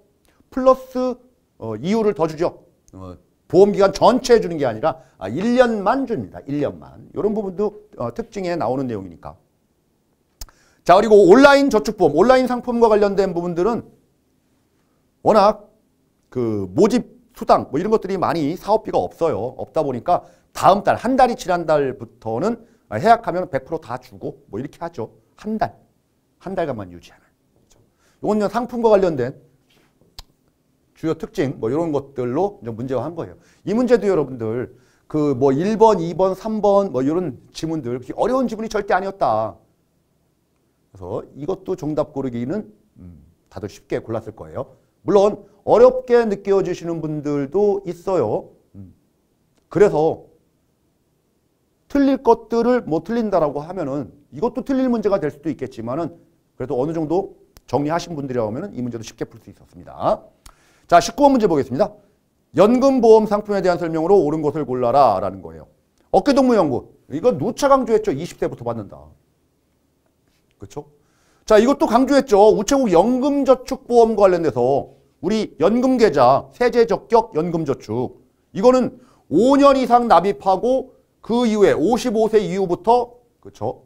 플러스 어, 이유를 더 주죠. 어, 보험 기간 전체 주는 게 아니라 아, 1년만 줍니다. 1년만. 이런 부분도 어, 특징에 나오는 내용이니까. 자, 그리고 온라인 저축보험, 온라인 상품과 관련된 부분들은 워낙 그 모집 수당 뭐 이런 것들이 많이 사업비가 없어요. 없다 보니까 다음 달, 한 달이 지난 달부터는 해약하면 100%다 주고 뭐 이렇게 하죠. 한 달. 한 달간만 유지하는. 이건 상품과 관련된 주요 특징 뭐 이런 것들로 문제화한 거예요. 이 문제도 여러분들 그 뭐 1번, 2번, 3번 뭐 이런 지문들 어려운 지문이 절대 아니었다. 그래서 이것도 정답 고르기는 음, 다들 쉽게 골랐을 거예요. 물론 어렵게 느껴지시는 분들도 있어요. 음. 그래서 틀릴 것들을 뭐 틀린다라고 하면은 이것도 틀릴 문제가 될 수도 있겠지만은 그래도 어느 정도 정리하신 분들이라면은 이 문제도 쉽게 풀 수 있었습니다. 자, 19번 문제 보겠습니다. 연금보험 상품에 대한 설명으로 옳은 것을 골라라 라는 거예요. 어깨동무 연구. 이거 누차 강조했죠. 20세부터 받는다. 그렇죠? 자, 이것도 강조했죠. 우체국 연금저축보험 관련돼서 우리 연금계좌, 세제적격 연금저축. 이거는 5년 이상 납입하고 그 이후에 55세 이후부터 그렇죠?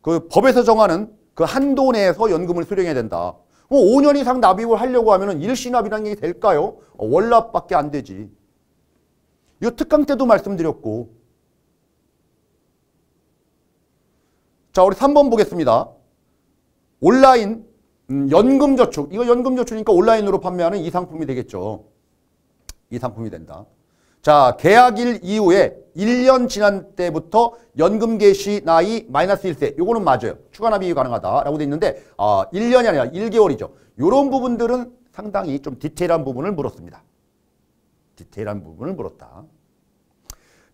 그 법에서 정하는 그 한도 내에서 연금을 수령해야 된다. 뭐 5년 이상 납입을 하려고 하면 일시납이라는 게 될까요? 어, 월납밖에 안 되지. 이 특강 때도 말씀드렸고 자 우리 3번 보겠습니다. 온라인 음, 연금저축 이거 연금저축이니까 온라인으로 판매하는 이 상품이 되겠죠. 이 상품이 된다. 자, 계약일 이후에 1년 지난 때부터 연금 개시 나이 마이너스 1세. 요거는 맞아요. 추가 납입이 가능하다라고 돼 있는데 어, 1년이 아니라 1개월이죠. 요런 부분들은 상당히 좀 디테일한 부분을 물었습니다. 디테일한 부분을 물었다.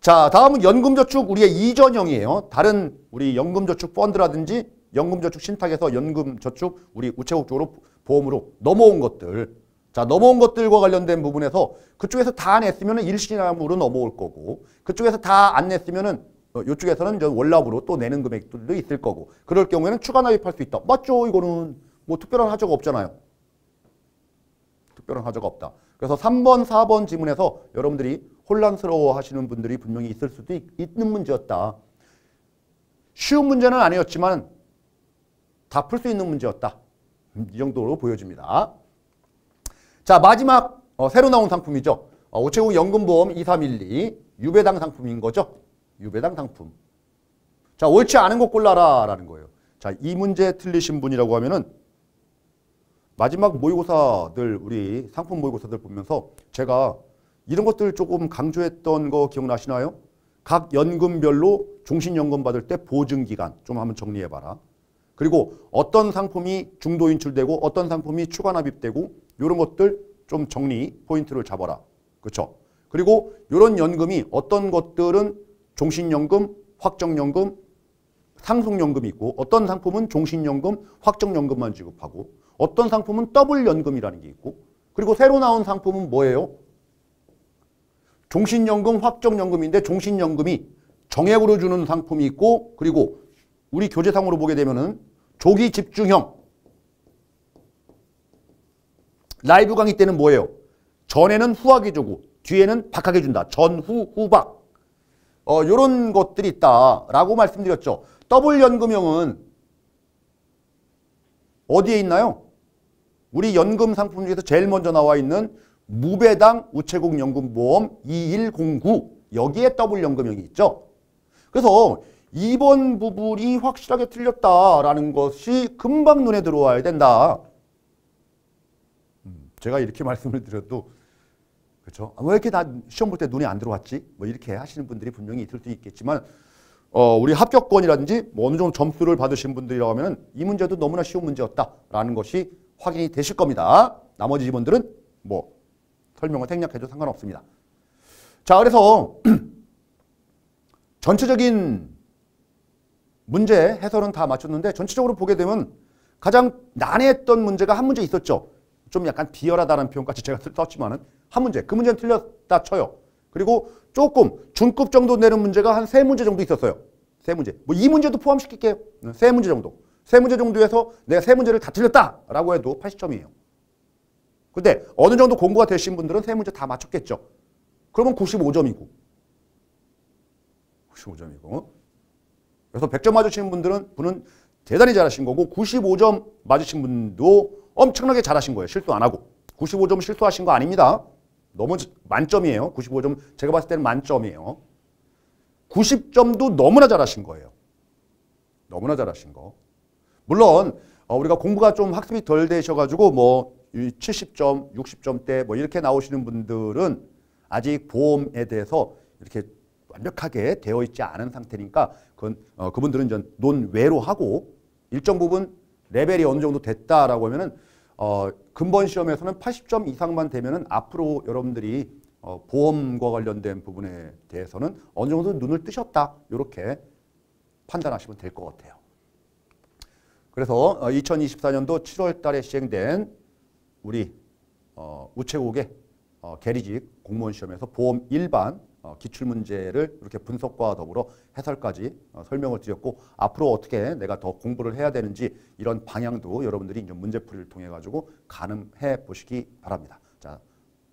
자, 다음은 연금저축 우리의 이전형이에요. 다른 우리 연금저축 펀드라든지 연금저축 신탁에서 연금저축 우리 우체국 쪽으로 보험으로 넘어온 것들. 자, 넘어온 것들과 관련된 부분에서 그쪽에서 다 냈으면 일시납으로 넘어올 거고 그쪽에서 다 안 냈으면은 어, 이쪽에서는 저 월납으로 또 내는 금액들도 있을 거고 그럴 경우에는 추가 납입할 수 있다. 맞죠? 이거는 뭐 특별한 하자가 없잖아요. 특별한 하자가 없다. 그래서 3번, 4번 지문에서 여러분들이 혼란스러워 하시는 분들이 분명히 있을 수도 있, 있는 문제였다. 쉬운 문제는 아니었지만 다 풀 수 있는 문제였다. 음, 이 정도로 보여집니다. 자 마지막 어, 새로 나온 상품이죠. 어, 우체국 연금보험 2312 유배당 상품인 거죠. 유배당 상품. 자 옳지 않은 거 골라라 라는 거예요. 자이 문제 틀리신 분이라고 하면은 마지막 모의고사들 우리 상품 모의고사들 보면서 제가 이런 것들 조금 강조했던 거 기억나시나요? 각 연금별로 종신연금 받을 때 보증기간 좀 한번 정리해봐라. 그리고 어떤 상품이 중도 인출되고 어떤 상품이 추가 납입되고 이런 것들 좀 정리 포인트를 잡아라. 그렇죠? 그리고 이런 연금이 어떤 것들은 종신연금, 확정연금, 상속연금이 있고 어떤 상품은 종신연금, 확정연금만 지급하고 어떤 상품은 더블 연금이라는 게 있고 그리고 새로 나온 상품은 뭐예요? 종신연금, 확정연금인데 종신연금이 정액으로 주는 상품이 있고 그리고 우리 교재상으로 보게 되면 은 조기 집중형 라이브 강의 때는 뭐예요? 전에는 후하게 주고 뒤에는 박하게 준다. 전후 후박. 어, 요런 것들이 있다라고 말씀드렸죠. 더블 연금형은 어디에 있나요? 우리 연금 상품 중에서 제일 먼저 나와 있는 무배당 우체국 연금보험 2109 여기에 더블 연금형이 있죠. 그래서 이번 부분이 확실하게 틀렸다라는 것이 금방 눈에 들어와야 된다. 음, 제가 이렇게 말씀을 드려도 그렇죠? 왜 이렇게 다 시험 볼 때 눈에 안 들어왔지? 뭐 이렇게 하시는 분들이 분명히 있을 수 있겠지만 어, 우리 합격권이라든지 뭐 어느 정도 점수를 받으신 분들이라고 하면 이 문제도 너무나 쉬운 문제였다라는 것이 확인이 되실 겁니다. 나머지 지문들은 뭐 설명을 생략해도 상관없습니다. 자, 그래서 전체적인 문제 해설은 다 맞췄는데 전체적으로 보게 되면 가장 난해했던 문제가 한 문제 있었죠. 좀 약간 비열하다는 표현까지 제가 썼지만은 한 문제. 그 문제는 틀렸다 쳐요. 그리고 조금 중급 정도 내는 문제가 한 세 문제 정도 있었어요. 세 문제. 뭐 이 문제도 포함시킬게요. 세 문제 정도. 세 문제 정도에서 내가 세 문제를 다 틀렸다라고 해도 80점이에요. 근데 어느 정도 공부가 되신 분들은 세 문제 다 맞췄겠죠. 그러면 95점이고. 95점이고. 그래서 100점 맞으시는 분들은 분은 대단히 잘하신 거고 95점 맞으신 분도 엄청나게 잘하신 거예요. 실수 안 하고. 95점 실수하신 거 아닙니다. 너무 만점이에요. 95점 제가 봤을 때는 만점이에요. 90점도 너무나 잘하신 거예요. 너무나 잘하신 거. 물론 어, 우리가 공부가 좀 학습이 덜 되셔가지고 뭐 70점, 60점대 뭐 이렇게 나오시는 분들은 아직 보험에 대해서 이렇게 완벽하게 되어 있지 않은 상태니까 그건 어, 그분들은 전 논외로 하고 일정 부분 레벨이 어느 정도 됐다라고 하면은 어, 근본 시험에서는 80점 이상만 되면은 앞으로 여러분들이 어, 보험과 관련된 부분에 대해서는 어느 정도 눈을 뜨셨다 이렇게 판단하시면 될 것 같아요. 그래서 어, 2024년도 7월 달에 시행된 우리 어, 우체국의 어, 계리직 공무원 시험에서 보험 일반 어, 기출 문제를 이렇게 분석과 더불어 해설까지 어, 설명을 드렸고 앞으로 어떻게 내가 더 공부를 해야 되는지 이런 방향도 여러분들이 문제풀이를 통해 가지고 가늠해 보시기 바랍니다. 자,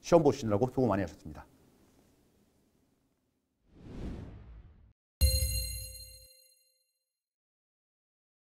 시험 보시느라고 수고 많이 하셨습니다.